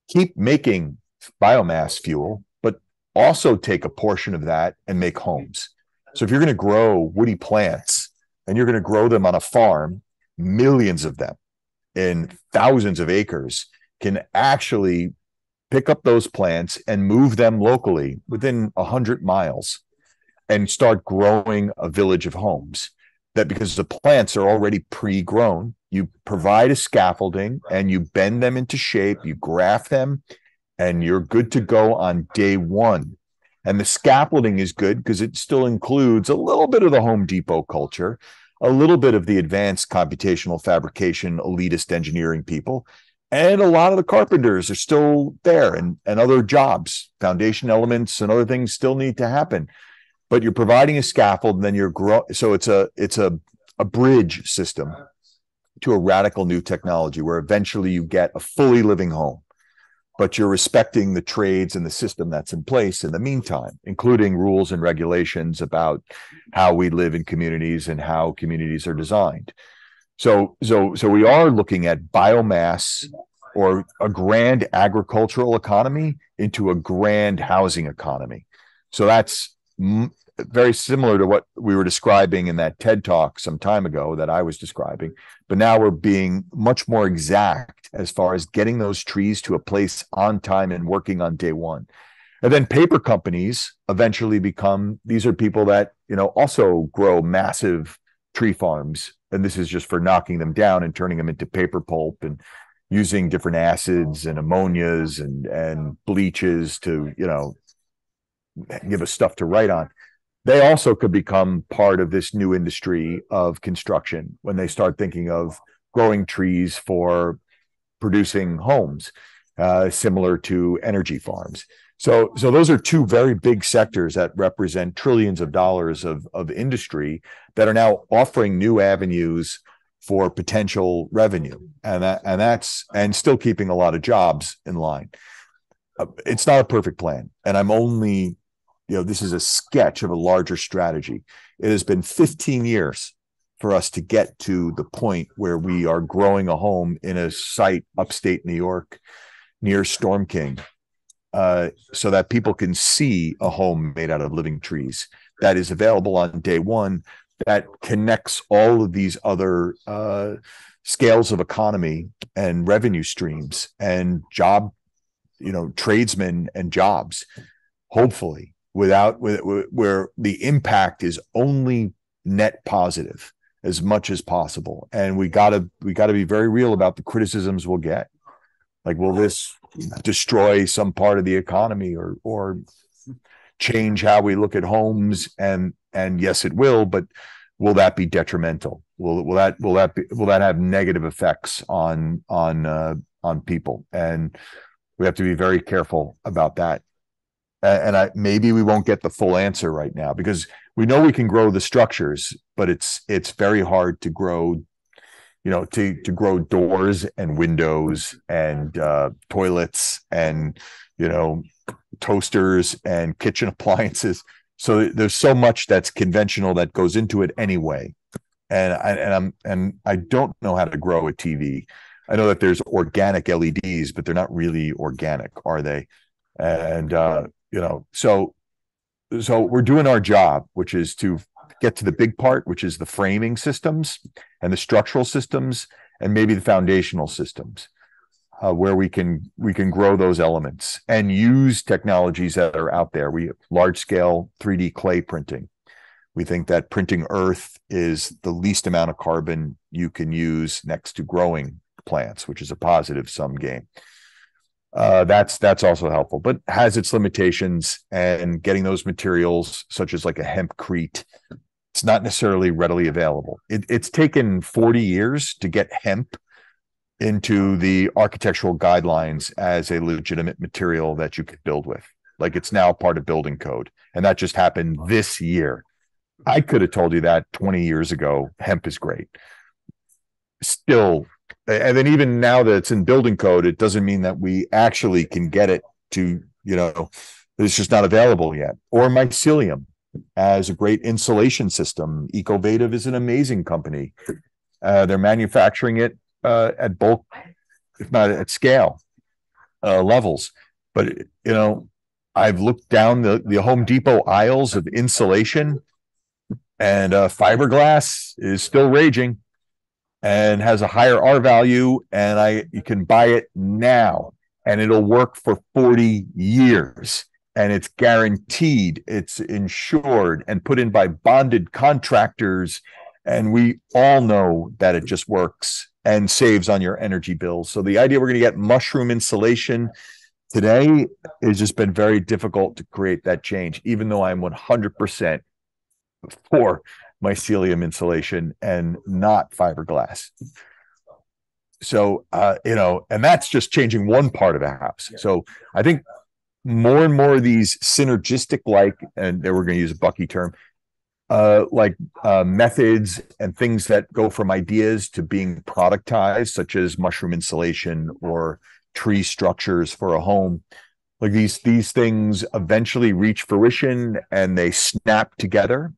keep making biomass fuel, but also take a portion of that and make homes. So if you're going to grow woody plants and you're going to grow them on a farm, millions of them in thousands of acres can actually pick up those plants and move them locally within 100 miles and start growing a village of homes that because the plants are already pre-grown you provide a scaffolding and you bend them into shape you graft them and you're good to go on day one. And the scaffolding is good because it still includes a little bit of the home depot culture a little bit of the advanced computational fabrication elitist engineering people and a lot of the carpenters are still there and, and other jobs foundation elements and other things still need to happen but you're providing a scaffold and then you're grow so it's a it's a a bridge system to a radical new technology where eventually you get a fully living home but you're respecting the trades and the system that's in place in the meantime including rules and regulations about how we live in communities and how communities are designed so, so, so we are looking at biomass or a grand agricultural economy into a grand housing economy. So that's very similar to what we were describing in that TED talk some time ago that I was describing. But now we're being much more exact as far as getting those trees to a place on time and working on day one. And then paper companies eventually become these are people that, you know, also grow massive tree farms and this is just for knocking them down and turning them into paper pulp and using different acids and ammonias and and bleaches to you know give us stuff to write on they also could become part of this new industry of construction when they start thinking of growing trees for producing homes uh, similar to energy farms. So, so those are two very big sectors that represent trillions of dollars of, of industry that are now offering new avenues for potential revenue, and that and that's and still keeping a lot of jobs in line. Uh, it's not a perfect plan, and I'm only you know, this is a sketch of a larger strategy. It has been 15 years for us to get to the point where we are growing a home in a site upstate New York near Storm King, uh, so that people can see a home made out of living trees that is available on day one that connects all of these other uh, scales of economy and revenue streams and job, you know, tradesmen and jobs, hopefully, without with, where the impact is only net positive as much as possible. And we gotta we gotta be very real about the criticisms we'll get. Like, will this destroy some part of the economy or or change how we look at homes? And and yes, it will, but will that be detrimental? Will will that will that be will that have negative effects on on uh, on people? And we have to be very careful about that. And I maybe we won't get the full answer right now because we know we can grow the structures, but it's it's very hard to grow, you know, to to grow doors and windows and uh, toilets and you know toasters and kitchen appliances so there's so much that's conventional that goes into it anyway and I, and I'm and I don't know how to grow a TV. I know that there's organic LEDs, but they're not really organic, are they? And uh, you know, so so we're doing our job, which is to get to the big part, which is the framing systems and the structural systems, and maybe the foundational systems uh, where we can we can grow those elements and use technologies that are out there. We large scale 3D clay printing. We think that printing earth is the least amount of carbon you can use next to growing plants, which is a positive sum game. Uh, that's that's also helpful, but has its limitations. And getting those materials, such as like a hempcrete, it's not necessarily readily available. It, it's taken 40 years to get hemp into the architectural guidelines as a legitimate material that you could build with. Like it's now part of building code. And that just happened this year. I could have told you that 20 years ago. Hemp is great. Still, and then even now that it's in building code, it doesn't mean that we actually can get it to, you know, it's just not available yet. Or mycelium as a great insulation system. Ecovative is an amazing company. Uh, they're manufacturing it uh, at bulk, if not at scale uh, levels. But you know, I've looked down the the Home Depot aisles of insulation, and uh, fiberglass is still raging, and has a higher R value, and I you can buy it now, and it'll work for forty years. And it's guaranteed, it's insured and put in by bonded contractors. And we all know that it just works and saves on your energy bills. So the idea we're going to get mushroom insulation today has just been very difficult to create that change, even though I'm 100% for mycelium insulation and not fiberglass. So, uh, you know, and that's just changing one part of a house. So I think more and more of these synergistic like, and we're going to use a Bucky term, uh, like uh, methods and things that go from ideas to being productized, such as mushroom insulation or tree structures for a home. Like these these things eventually reach fruition and they snap together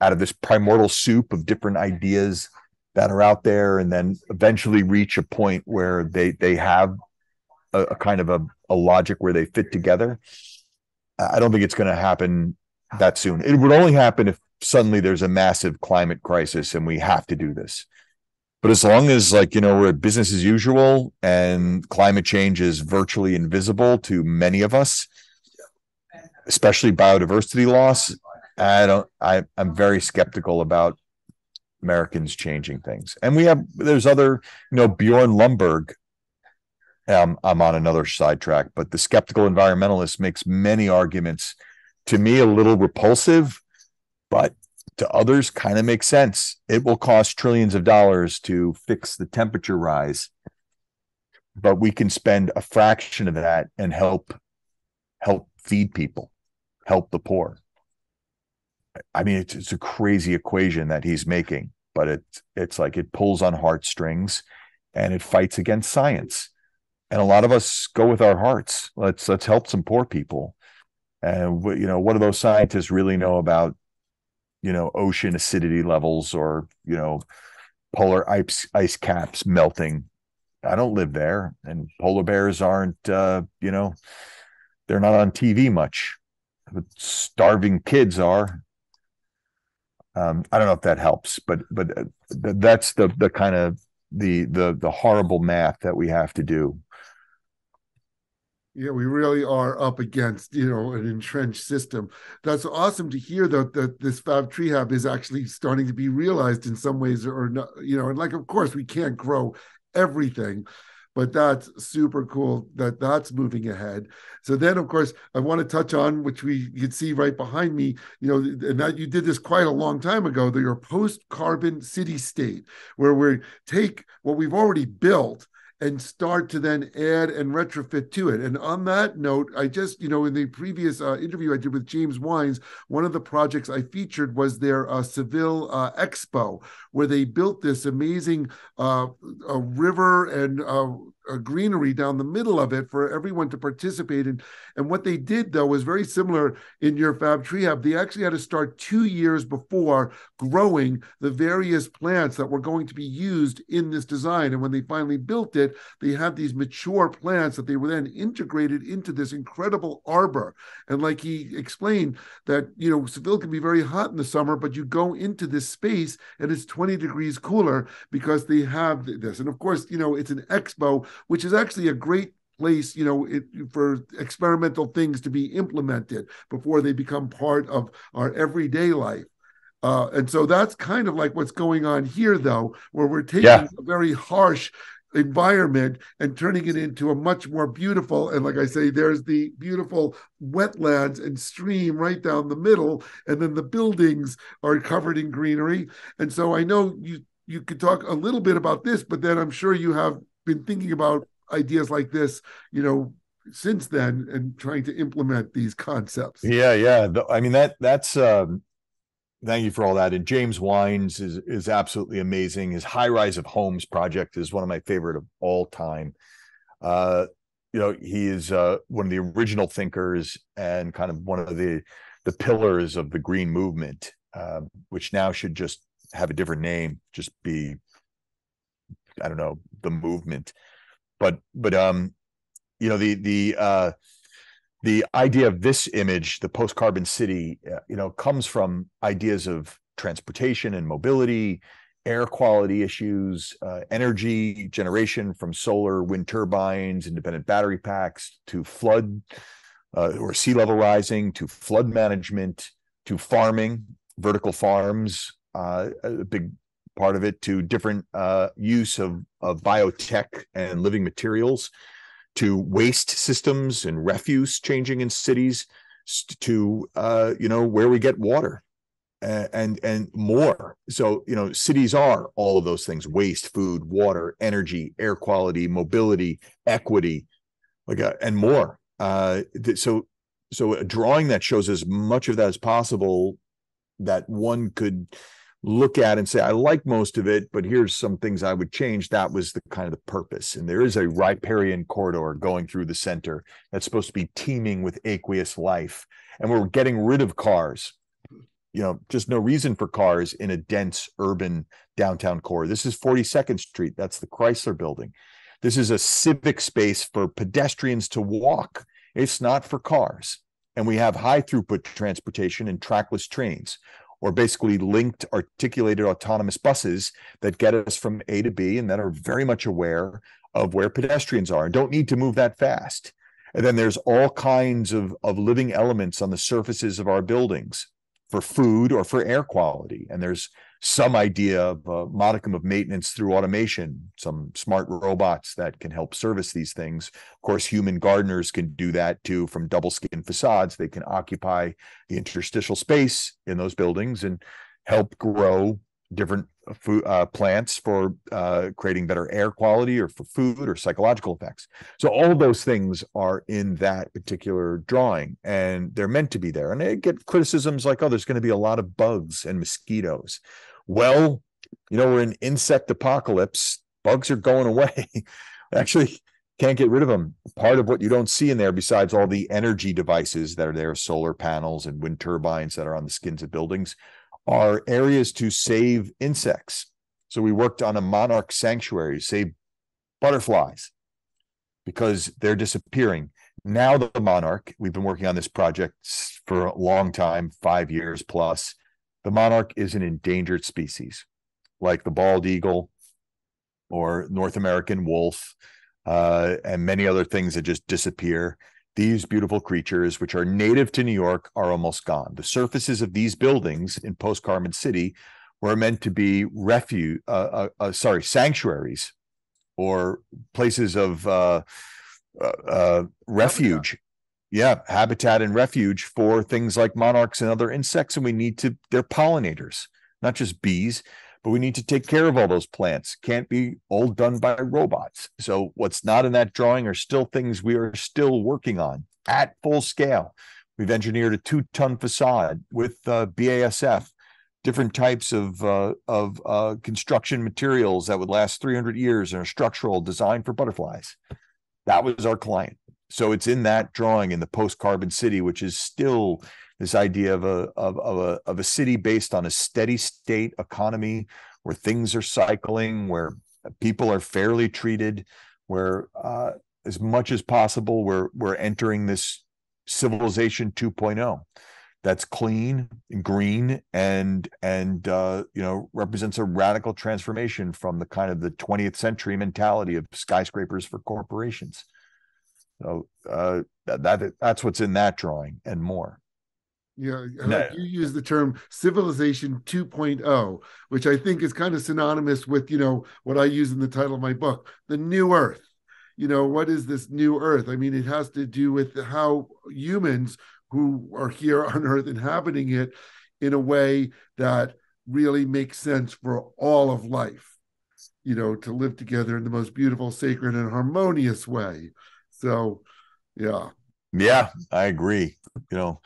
out of this primordial soup of different ideas that are out there, and then eventually reach a point where they they have a, a kind of a, a logic where they fit together. I don't think it's going to happen that soon. It would only happen if suddenly there's a massive climate crisis and we have to do this. But as long as like, you know, we're business as usual and climate change is virtually invisible to many of us, especially biodiversity loss, I don't I, I'm very skeptical about Americans changing things. And we have there's other, you know, Bjorn Lomborg. Um, I'm on another sidetrack, but the skeptical environmentalist makes many arguments to me a little repulsive but to others kind of makes sense. It will cost trillions of dollars to fix the temperature rise, but we can spend a fraction of that and help help feed people, help the poor. I mean, it's, it's a crazy equation that he's making, but it's it's like it pulls on heartstrings and it fights against science. And a lot of us go with our hearts. Let's let's help some poor people And you know, what do those scientists really know about, you know, ocean acidity levels or you know, polar ice ice caps melting? I don't live there, and polar bears aren't, uh, you know, they're not on TV much. But starving kids are. Um, I don't know if that helps, but but uh, that's the the kind of the the the horrible math that we have to do yeah, we really are up against, you know, an entrenched system. That's awesome to hear though that this Fab Tree Hab is actually starting to be realized in some ways or not, you know, and like of course we can't grow everything, but that's super cool that that's moving ahead. So then of course I want to touch on which we you can see right behind me, you know, and that you did this quite a long time ago, that your post carbon city state where we take what we've already built and start to then add and retrofit to it. And on that note, I just, you know, in the previous uh, interview I did with James Wines, one of the projects I featured was their uh, Seville uh, Expo, where they built this amazing uh, river and uh, a greenery down the middle of it for everyone to participate in. And what they did though was very similar in your Fab Tree Hab. They actually had to start two years before growing the various plants that were going to be used in this design. And when they finally built it, they had these mature plants that they were then integrated into this incredible arbor. And like he explained, that you know Seville can be very hot in the summer, but you go into this space and it's 20 degrees cooler because they have this. And of course, you know, it's an expo which is actually a great place, you know, it, for experimental things to be implemented before they become part of our everyday life. Uh, and so that's kind of like what's going on here, though, where we're taking yeah. a very harsh environment and turning it into a much more beautiful and like i say there's the beautiful wetlands and stream right down the middle and then the buildings are covered in greenery and so i know you you could talk a little bit about this but then i'm sure you have been thinking about ideas like this, you know, since then and trying to implement these concepts. Yeah, yeah. I mean that that's um thank you for all that. And James Wines is is absolutely amazing. His High Rise of Homes project is one of my favorite of all time. Uh you know, he is uh one of the original thinkers and kind of one of the the pillars of the green movement, uh, which now should just have a different name, just be I don't know, the movement. But but um, you know, the the uh the idea of this image, the post-carbon city, uh, you know, comes from ideas of transportation and mobility, air quality issues, uh, energy generation from solar, wind turbines, independent battery packs, to flood uh, or sea level rising, to flood management, to farming, vertical farms, uh, a big part of it to different uh, use of, of biotech and living materials to waste systems and refuse changing in cities to uh, you know where we get water. And and more. So you know cities are all of those things waste food water energy air quality mobility equity like uh, and more. Uh so so a drawing that shows as much of that as possible that one could look at and say, I like most of it, but here's some things I would change. That was the kind of the purpose. And there is a riparian corridor going through the center that's supposed to be teeming with aqueous life. And we're getting rid of cars. You know, just no reason for cars in a dense urban downtown core. This is 42nd Street. That's the Chrysler building. This is a civic space for pedestrians to walk. It's not for cars. And we have high throughput transportation and trackless trains or basically linked articulated autonomous buses that get us from A to B and that are very much aware of where pedestrians are and don't need to move that fast. And then there's all kinds of, of living elements on the surfaces of our buildings for food or for air quality. And there's some idea of a modicum of maintenance through automation, some smart robots that can help service these things. Of course, human gardeners can do that too from double skin facades. They can occupy the interstitial space in those buildings and help grow different food uh, plants for uh, creating better air quality or for food or psychological effects. So all those things are in that particular drawing, and they're meant to be there. And they get criticisms like, "Oh, there's going to be a lot of bugs and mosquitoes." Well, you know, we're in insect apocalypse. Bugs are going away. Actually, can't get rid of them. Part of what you don't see in there, besides all the energy devices that are there, solar panels and wind turbines that are on the skins of buildings, are areas to save insects. So we worked on a monarch sanctuary, save butterflies because they're disappearing. Now the monarch, we've been working on this project for a long time, five years plus. The monarch is an endangered species, like the bald eagle or North American wolf uh, and many other things that just disappear. These beautiful creatures, which are native to New York, are almost gone. The surfaces of these buildings in post Carbon City were meant to be refuge, uh, uh, uh, sorry, sanctuaries or places of uh, uh, uh, refuge. Yeah, habitat and refuge for things like monarchs and other insects. And we need to, they're pollinators, not just bees but we need to take care of all those plants. Can't be all done by robots. So what's not in that drawing are still things we are still working on at full scale. We've engineered a two-ton facade with uh, BASF, different types of uh, of uh, construction materials that would last 300 years and are structural design for butterflies. That was our client. So it's in that drawing in the post-carbon city, which is still this idea of a of, of a of a city based on a steady state economy where things are cycling, where people are fairly treated, where uh, as much as possible we're we're entering this civilization 2.0 that's clean green and and uh, you know represents a radical transformation from the kind of the 20th century mentality of skyscrapers for corporations. So uh, that that's what's in that drawing and more yeah, no. you use the term civilization 2.0, which I think is kind of synonymous with, you know, what I use in the title of my book, the new earth. You know, what is this new earth? I mean, it has to do with how humans who are here on earth inhabiting it in a way that really makes sense for all of life, you know, to live together in the most beautiful, sacred, and harmonious way. So, yeah. Yeah, I agree. You know,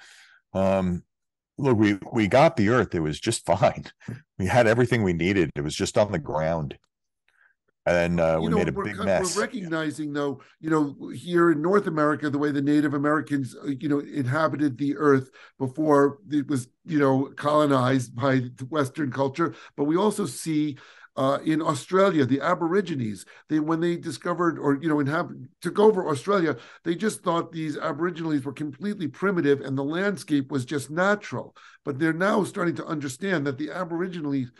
um, look, we we got the Earth; it was just fine. We had everything we needed. It was just on the ground, and uh, we know, made a big mess. We're recognizing, though, you know, here in North America, the way the Native Americans, uh, you know, inhabited the Earth before it was, you know, colonized by Western culture. But we also see uh, in Australia, the Aborigines, they when they discovered or you know took over Australia, they just thought these Aborigines were completely primitive and the landscape was just natural. But they're now starting to understand that the Aborigines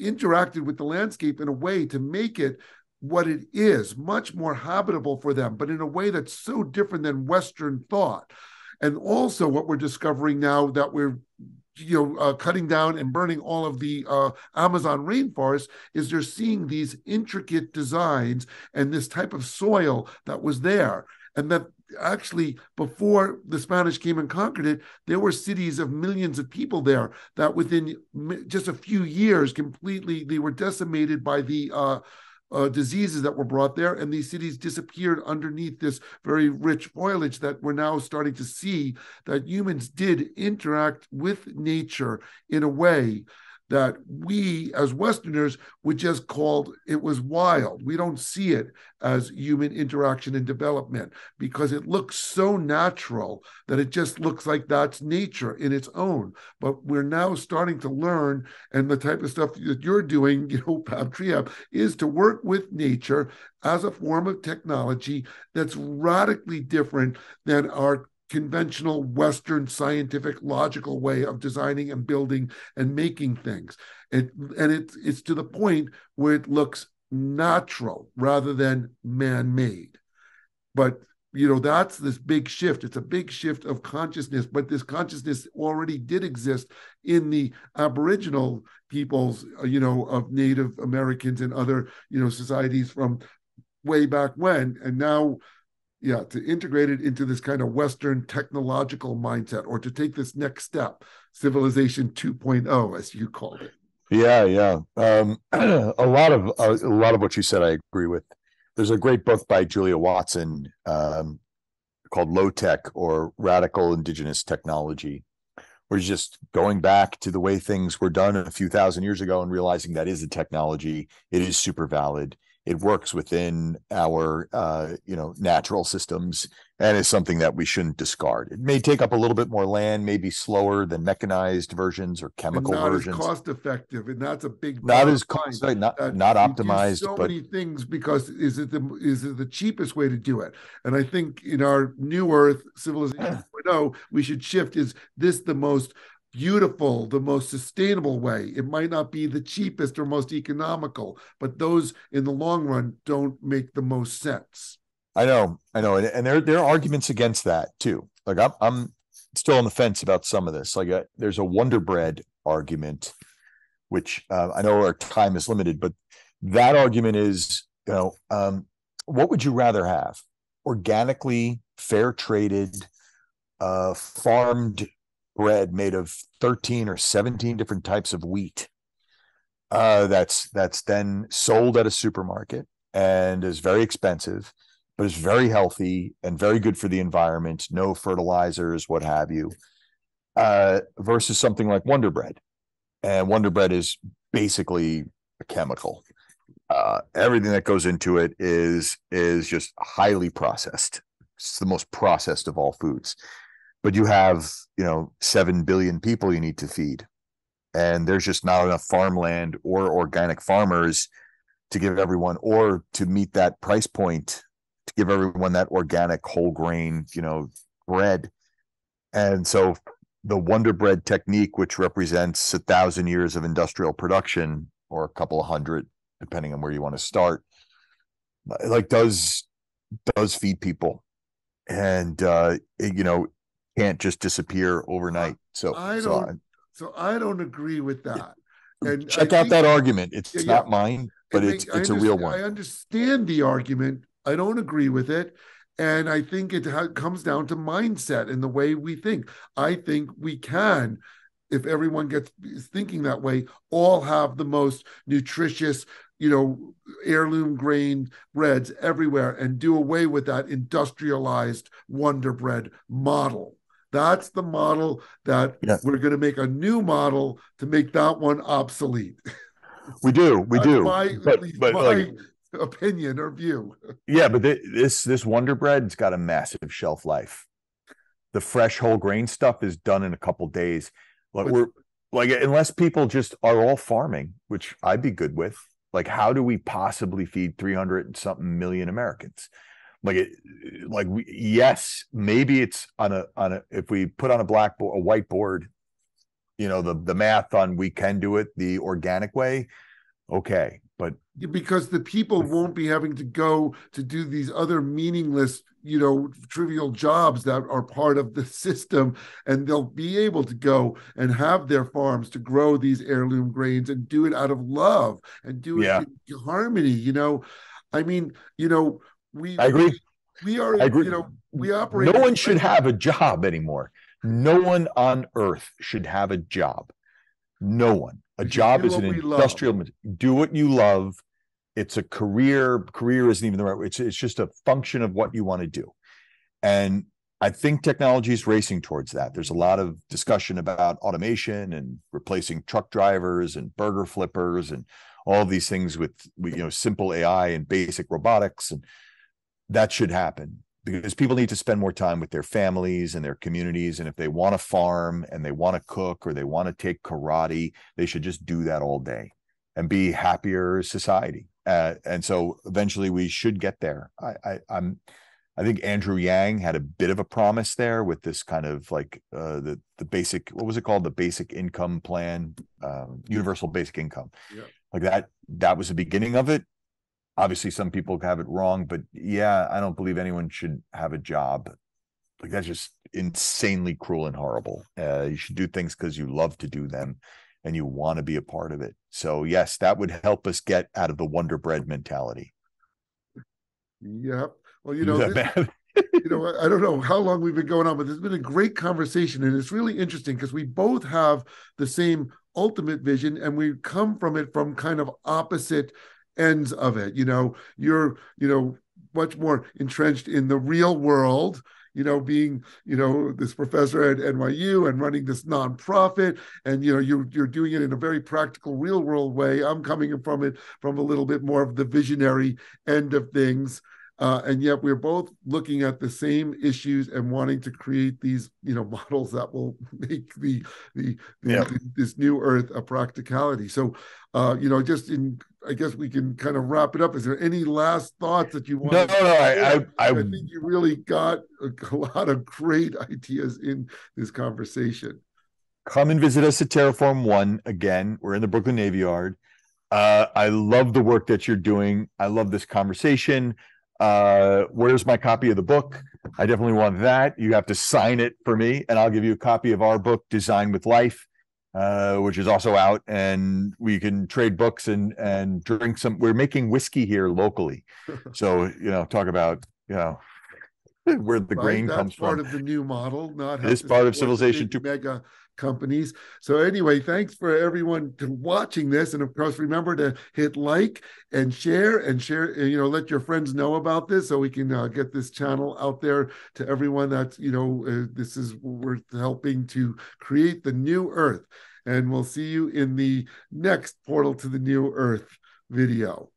interacted with the landscape in a way to make it what it is, much more habitable for them, but in a way that's so different than Western thought. And also, what we're discovering now that we're you know uh, cutting down and burning all of the uh, Amazon rainforest is they're seeing these intricate designs and this type of soil that was there. And that actually before the Spanish came and conquered it, there were cities of millions of people there that within just a few years completely they were decimated by the uh, uh, diseases that were brought there, and these cities disappeared underneath this very rich foliage that we're now starting to see that humans did interact with nature in a way that we as Westerners would just call it was wild. We don't see it as human interaction and development because it looks so natural that it just looks like that's nature in its own. But we're now starting to learn, and the type of stuff that you're doing, you know, Pab is to work with nature as a form of technology that's radically different than our conventional Western scientific logical way of designing and building and making things. And, and it, it's to the point where it looks natural rather than man-made. But you know that's this big shift it's a big shift of consciousness but this consciousness already did exist in the aboriginal peoples uh, you know of native americans and other you know societies from way back when and now yeah to integrate it into this kind of western technological mindset or to take this next step civilization 2.0 as you called it. Yeah yeah. Um, a lot of uh, a lot of what you said i agree with. There's a great book by julia watson um, called Lo-TEK or radical indigenous technology we're just going back to the way things were done a few thousand years ago and realizing that is a technology. It is super valid it works within our uh, you know natural systems and is something that we shouldn't discard. It may take up a little bit more land, maybe slower than mechanized versions or chemical and not versions. as cost effective, and that's a big not as cost, not not optimized. so but many things because is it the is it the cheapest way to do it? And I think in our new Earth civilization, no, we should shift. Is this the most beautiful, the most sustainable way. It might not be the cheapest or most economical, but those in the long run don't make the most sense. I know, I know, and, and there there are arguments against that too. Like I'm I'm still on the fence about some of this. Like a, uh, there's a Wonder Bread argument, which uh, I know our time is limited, but that argument is, you know, um, what would you rather have? Organically fair traded, uh, farmed bread made of 13 or 17 different types of wheat uh, that's that's then sold at a supermarket and is very expensive but is very healthy and very good for the environment no fertilizers what have you uh, versus something like wonder bread. And wonder bread is basically a chemical. Uh, everything that goes into it is is just highly processed. It's the most processed of all foods but you have you know 7 billion people you need to feed. And there's just not enough farmland or organic farmers to give everyone or to meet that price point to give everyone that organic whole grain you know bread. And so the wonder bread technique which represents a thousand years of industrial production or a couple of hundred depending on where you want to start like does does feed people. And uh you know can't just disappear overnight. So I don't. So I, so I don't agree with that. And check I out that argument. It's yeah, not mine, but it's it's a real one. I understand the argument. I don't agree with it. And I think it comes down to mindset and the way we think. I think we can, if everyone gets is thinking that way, all have the most nutritious, you know, heirloom grain breads everywhere and do away with that industrialized Wonder Bread model. That's the model that yeah. we're going to make a new model to make that one obsolete. We do, we do. My, but, but my like, opinion or view. Yeah, but this this Wonder Bread's got a massive shelf life. The fresh whole grain stuff is done in a couple days. Like we're like unless people just are all farming, which I'd be good with. Like, how do we possibly feed 300 something million Americans? Like it like we yes maybe it's on a on a if we put on a blackboard a whiteboard you know the the math on we can do it the organic way okay but because the people won't be having to go to do these other meaningless you know trivial jobs that are part of the system and they'll be able to go and have their farms to grow these heirloom grains and do it out of love and do it yeah. in harmony you know i mean you know we I agree. We are, I agree. you know, we operate. No one should have a job anymore. No one on earth should have a job. No one. A job is an industrial. Love. Do what you love. It's a career. Career isn't even the right word. It's, it's just a function of what you want to do. And I think technology is racing towards that. There's a lot of discussion about automation and replacing truck drivers and burger flippers and all these things with, with you know simple AI and basic robotics and that should happen because people need to spend more time with their families and their communities. And if they want to farm and they want to cook or they want to take karate, they should just do that all day and be happier society. Uh, and so eventually we should get there. I, I, I'm, I think Andrew Yang had a bit of a promise there with this kind of like uh, the the basic what was it called the basic income plan, um, universal basic income, yeah. like that. That was the beginning of it obviously some people have it wrong but yeah i don't believe anyone should have a job. Like that's just insanely cruel and horrible. Uh, you should do things because you love to do them and you want to be a part of it. So yes that would help us get out of the wonder bread mentality. Yep. Well you know this, you know i don't know how long we've been going on but there's been a great conversation and it's really interesting because we both have the same ultimate vision and we come from it from kind of opposite ends of it. You know, you're, you know, much more entrenched in the real world you know, being, you know, this professor at NYU and running this nonprofit, and you know, you're you're doing it in a very practical, real world way. I'm coming from it from a little bit more of the visionary end of things. Uh, and yet we're both looking at the same issues and wanting to create these you know models that will make the the, the yeah. this new earth a practicality so uh, you know just in i guess we can kind of wrap it up is there any last thoughts that you want no no, no I, I, I, I think you really got a, a lot of great ideas in this conversation come and visit us at Terreform one again we're in the brooklyn navy yard uh, I love the work that you're doing. I love this conversation. Uh, where's my copy of the book? I definitely want that. You have to sign it for me, and I'll give you a copy of our book, Design with Life, uh, which is also out, and we can trade books and and drink some. We're making whiskey here locally, so you know, talk about you know where the right, grain comes part from. Part of the new model, not this part of civilization. To mega companies. So anyway, thanks for everyone to watching this, and of course, remember to hit like and share and share. You know, let your friends know about this so we can uh, get this channel out there to everyone. That's you know, uh, this is worth helping to create the new earth. And we'll see you in the next Portal to the New Earth video.